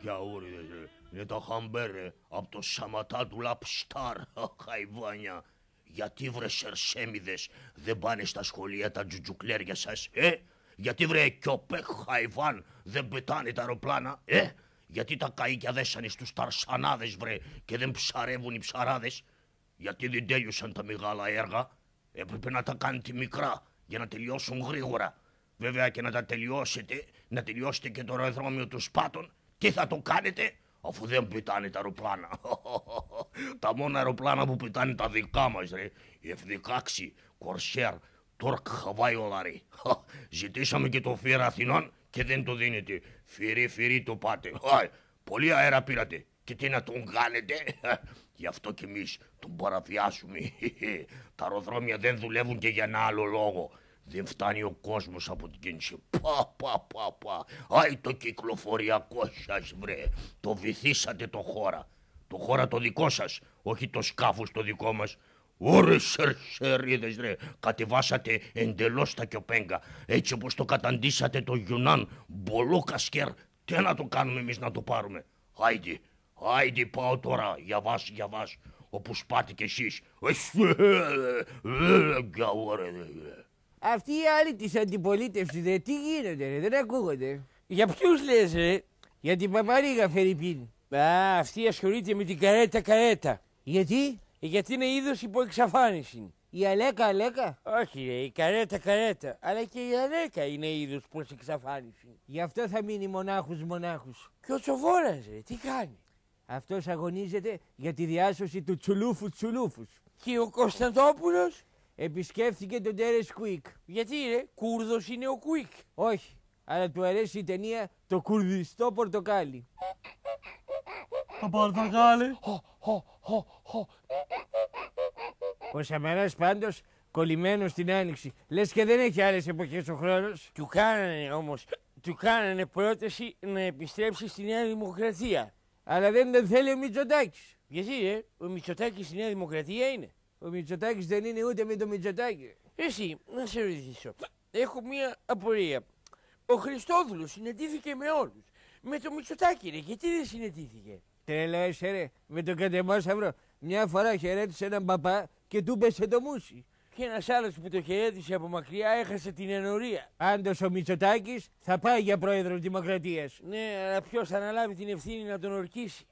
Γιαούριδες, είναι τα χαμπέρ, ρε, απ' το σαματά του λαπστάρ, χαϊβάνια. Γιατί βρε σερσέμιδες δεν πάνε στα σχολεία τα τζουτζουκλέρια σας, ε; Γιατί βρε κιοπέ χαϊβάν δεν πετάνε τα αεροπλάνα, ε; Γιατί τα καΐκια δέσανε στους ταρσανάδες βρε και δεν ψαρεύουν οι ψαράδες; Γιατί δεν τέλειωσαν τα μεγάλα έργα; Έπρεπε να τα κάνετε μικρά για να τελειώσουν γρήγορα. Βέβαια και να τα τελειώσετε, να τελειώσετε και το αεροδρόμιο του Σπάτων. Τι θα το κάνετε; Αφού δεν πετάνε τα αεροπλάνα. τα μόνα αεροπλάνα που πετάνε τα δικά μας ρε. Η F-16, Κορσέρ, Τόρκ Χαβάιολα ρε. Ζητήσαμε και το φύρα Αθηνών και δεν το δίνετε. Φυρί φυρί το πάτε. Χα, πολύ αέρα πήρατε. Και τι να τον κάνετε; Γι' αυτό κι εμείς τον παραβιάσουμε. Τα αεροδρόμια δεν δουλεύουν και για ένα άλλο λόγο. Δεν φτάνει ο κόσμος από την κίνηση. Πα, πα, πα, πα. Άι το κυκλοφοριακό σας βρε. Το βυθίσατε το χώρα. Το χώρα το δικό σας, όχι το σκάφος το δικό μας. Ωρε σερσερίδες ρε, κατεβάσατε εντελώς τα κιοπέγκα. Έτσι όπως το καταντήσατε το Γιουνάν, μπολόκασκερ, τι να το κάνουμε εμείς να το πάρουμε. Άιντι, άιντι πάω τώρα, για βάς, για βάς, όπου σπάτε κι εσείς. Αυτοί οι άλλοι της αντιπολίτευσης, δε, τι γίνεται, ρε, δεν ακούγονται. Για ποιους λες ρε; Για την Παπαρίγα, Φερρυπίν. Α, αυτή ασχολείται με την καρέτα καρέτα. Γιατί; Ε, γιατί είναι είδος υπό εξαφάνιση. Η Αλέκα, Αλέκα; Όχι, ρε, η καρέτα καρέτα. Αλλά και η Αλέκα είναι είδος προ εξαφάνιση. Γι' αυτό θα μείνει μονάχους μονάχους. Και ο Τσοβόρα, ρε, τι κάνει; Αυτός αγωνίζεται για τη διάσωση του τσουλούφου τσουλούφους. Και ο Κωνσταντόπουλος; Επισκέφθηκε τον Τέρε Κουίκ. Γιατί ρε, Κούρδος είναι ο Κουίκ. Όχι, αλλά του αρέσει η ταινία Το κουρδιστό πορτοκάλι. Το πορτοκάλι. Ο Σαμαράς πάντως κολλημένος στην άνοιξη. Λες και δεν έχει άλλες εποχές ο χρόνος. Του κάνανε όμως, του κάνανε πρόταση να επιστρέψει στη Νέα Δημοκρατία. Αλλά δεν τον θέλει ο Μητσοτάκης. Γιατί ρε, ο Μητσοτάκης στη Νέα Δημοκρατία είναι. Ο Μητσοτάκης δεν είναι ούτε με το Μητσοτάκη. Εσύ, να σε ρωτήσω. Έχω μία απορία. Ο Χριστόδουλος συναντήθηκε με όλους. Με το Μητσοτάκη ρε, γιατί δεν συναντήθηκε. Τρελαέσαι ρε, με τον κατεμόσαυρο. Μια φορά χαιρέτησε έναν παπά και του πέσε το μουσι. Και ένας άλλος που το χαιρέτησε από μακριά έχασε την ενορία. Άντως ο Μητσοτάκης θα πάει για πρόεδρο Δημοκρατίας. Ναι, αλλά ποιος θα αναλάβει την ευθύνη να τον ορκίσει;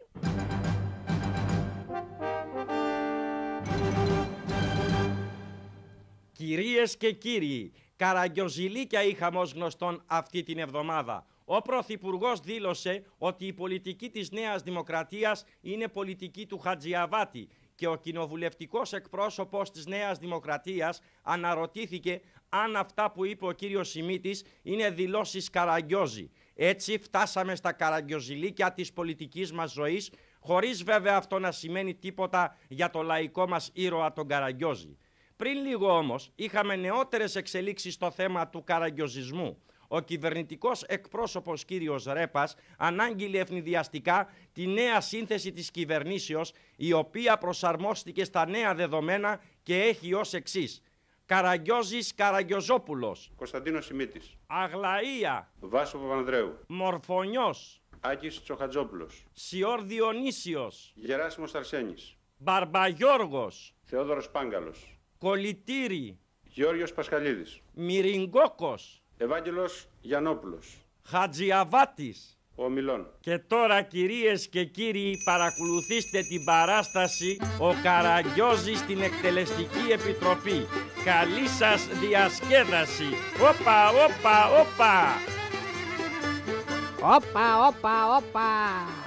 Κυρίες και κύριοι, καραγκιοζηλίκια είχαμε ως γνωστόν αυτή την εβδομάδα. Ο Πρωθυπουργός δήλωσε ότι η πολιτική της Νέας Δημοκρατίας είναι πολιτική του Χατζιαβάτη και ο κοινοβουλευτικός εκπρόσωπος της Νέας Δημοκρατίας αναρωτήθηκε αν αυτά που είπε ο κύριος Σιμίτης είναι δηλώσεις καραγκιόζη. Έτσι φτάσαμε στα καραγκιοζηλίκια της πολιτικής μας ζωής, χωρίς βέβαια αυτό να σημαίνει τίποτα για το λαϊκό μας ήρωα τον Καραγκιόζη. Πριν λίγο όμως είχαμε νεότερες εξελίξεις στο θέμα του καραγκιοζισμού. Ο κυβερνητικός εκπρόσωπος κύριος Ρέπας ανάγγειλε ευνηδιαστικά τη νέα σύνθεση της κυβερνήσεως η οποία προσαρμόστηκε στα νέα δεδομένα και έχει ως εξής. Καραγκιόζης Καραγκιοζόπουλος. Κωνσταντίνος Σιμίτης. Αγλαία. Βάσο Παπανδρέου. Μορφωνιός. Άκης Τσοχατζόπουλος. Σιόρ Διονύσιος. Γεράσιμος Αρσένης. Μπαρμπαγιώργος. Θεόδωρος Πάγκαλος. Κολυτήρη. Γιώργος Πασχαλίδης. Μυριγκόκος. Ευάγγελος Γιαννόπουλος. Χατζιαβάτης. Ο Μιλών. Και τώρα κυρίες και κύριοι παρακολουθήστε την παράσταση «Ο Καραγκιόζης στην Εκτελεστική Επιτροπή». Καλή σας διασκέδαση. Όπα, όπα, όπα. Όπα, όπα, όπα.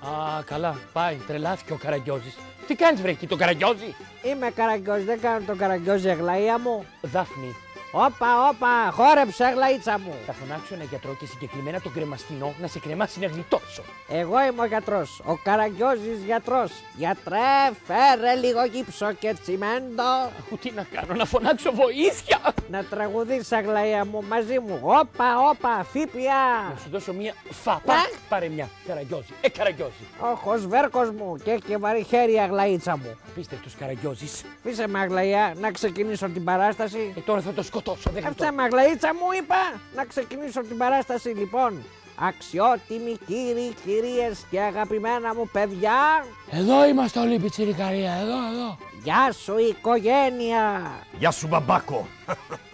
Α, καλά, πάει, τρελάθηκε ο Καραγκιόζης. Τι κάνεις βρε εκεί, τον Καραγκιόζη; Είμαι καραγκιόζη, δεν κάνω τον καραγκιόζη αγλαία μου. Δάφνη, Όπα, όπα, χόρεψε αγλαίτσα μου. θα φωνάξω ένα γιατρό και συγκεκριμένα τον κρεμαστινό να σε κρεμάσει να γλιτώσω. Εγώ είμαι ο γιατρός, ο καραγκιόζης γιατρός. Γιατρέ, φέρε λίγο γύψο και τσιμέντο. Τι να κάνω, να φωνάξω βοήθεια. Να τραγουδείς αγλαία μου μαζί μου. Όπα, όπα, φίπια. Να σου δώσω μία φάπα. Πάρε μια, Καραγκιόζη. Ε, Καραγκιόζη. Ο σβέρκος μου και έχει και βαρύ χέρι η αγλαίτσα μου. Απίστευτος Καραγκιόζης. Φύσε με αγλαία, να ξεκινήσω την παράσταση. Ε, τώρα θα το σκοτώσω, δεν Αυτά με αγλαίτσα μου είπα. Να ξεκινήσω την παράσταση λοιπόν. Αξιότιμοι κύριοι, κυρίες και αγαπημένα μου παιδιά. Εδώ είμαστε όλοι πιτσιρικαρία, εδώ, εδώ. Γεια σου οικογένεια. Γεια σου μπαμπάκο.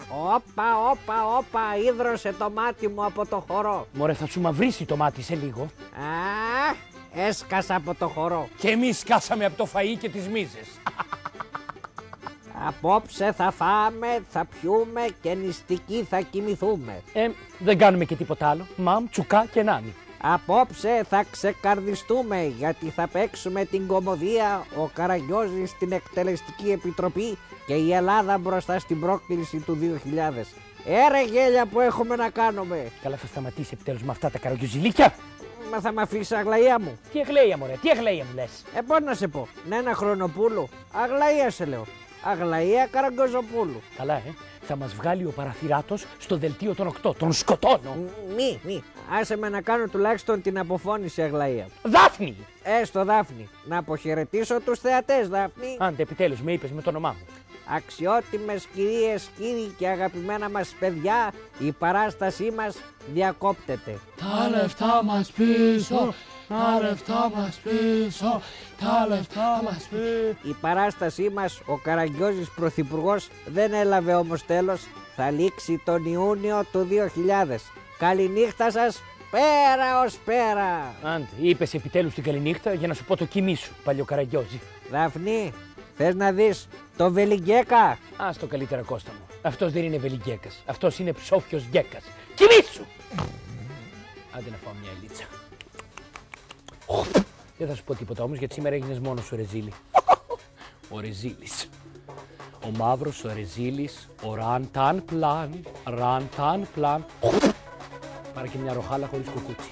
Όπα, όπα, όπα, ίδρωσε το μάτι μου από το χορό. Μωρέ, θα σου μαυρίσει το μάτι σε λίγο. Α, έσκασα από το χορό. Και εμείς σκάσαμε από το φαΐ και τις μίζες. Απόψε θα φάμε, θα πιούμε και νηστικοί θα κοιμηθούμε. Ε, δεν κάνουμε και τίποτα άλλο. Μαμ, τσουκά και νάνι. Απόψε θα ξεκαρδιστούμε γιατί θα παίξουμε την κομμωδία ο Καραγιώζης στην Εκτελεστική Επιτροπή και η Ελλάδα μπροστά στην πρόκληση του 2000. Έρε γέλια που έχουμε να κάνουμε. Καλά, θα σταματήσει επιτέλους με αυτά τα καραγκιουζιλίκια. Μα θα με αφήσει αγλαία μου. Τι αγλαία, μωρέ, τι αγλαία μου λες. Ε, πώς να σε πω. Ναι, ένα χρονοπούλου. Αγλαία σε λέω. Αγλαία Καραγκοζοπούλου. Καλά, ε. Θα μας βγάλει ο παραθυράτος στο δελτίο των 8. Τον σκοτώνω. Μη, μη. Άσε με να κάνω τουλάχιστον την αποφώνηση Αγλαία. Δάφνη! Έστω Δάφνη. Να αποχαιρετήσω τους θεατές Δάφνη. Άντε, επιτέλους με είπες με το όνομά μου. Αξιότιμες κυρίες, κύριοι και αγαπημένα μας παιδιά, η παράστασή μας διακόπτεται. Τα λεφτά μας πίσω, τα λεφτά μας πίσω, τα λεφτά μας πίσω. Η παράστασή μας, ο Καραγκιόζης Πρωθυπουργός, δεν έλαβε όμως τέλος. Θα λήξει τον Ιούνιο του 2000. Καληνύχτα σας, πέρα ως πέρα. Άντε, είπες επιτέλους την καληνύχτα για να σου πω το κοιμή σου, παλιό Καραγκιόζη. Δαφνή, θες να δεις το Βελιγκέκα. Ας το καλύτερα Κώστα μου. Αυτός δεν είναι Βελιγκέκας. Αυτός είναι ψόφιος γκέκας. Κοιμή σου! Άντε να φάω μια ελίτσα. Δεν θα σου πω τίποτα όμως γιατί σήμερα έγινες μόνος σου Ρεζίλη. Ο Ρεζίλης. Ο μαύρος, ο Ρεζίλης, ο Ρανταν Πλάν, Ρανταν Πλάν. Πάρε και μια ροχάλα χωρίς κουκούτσι.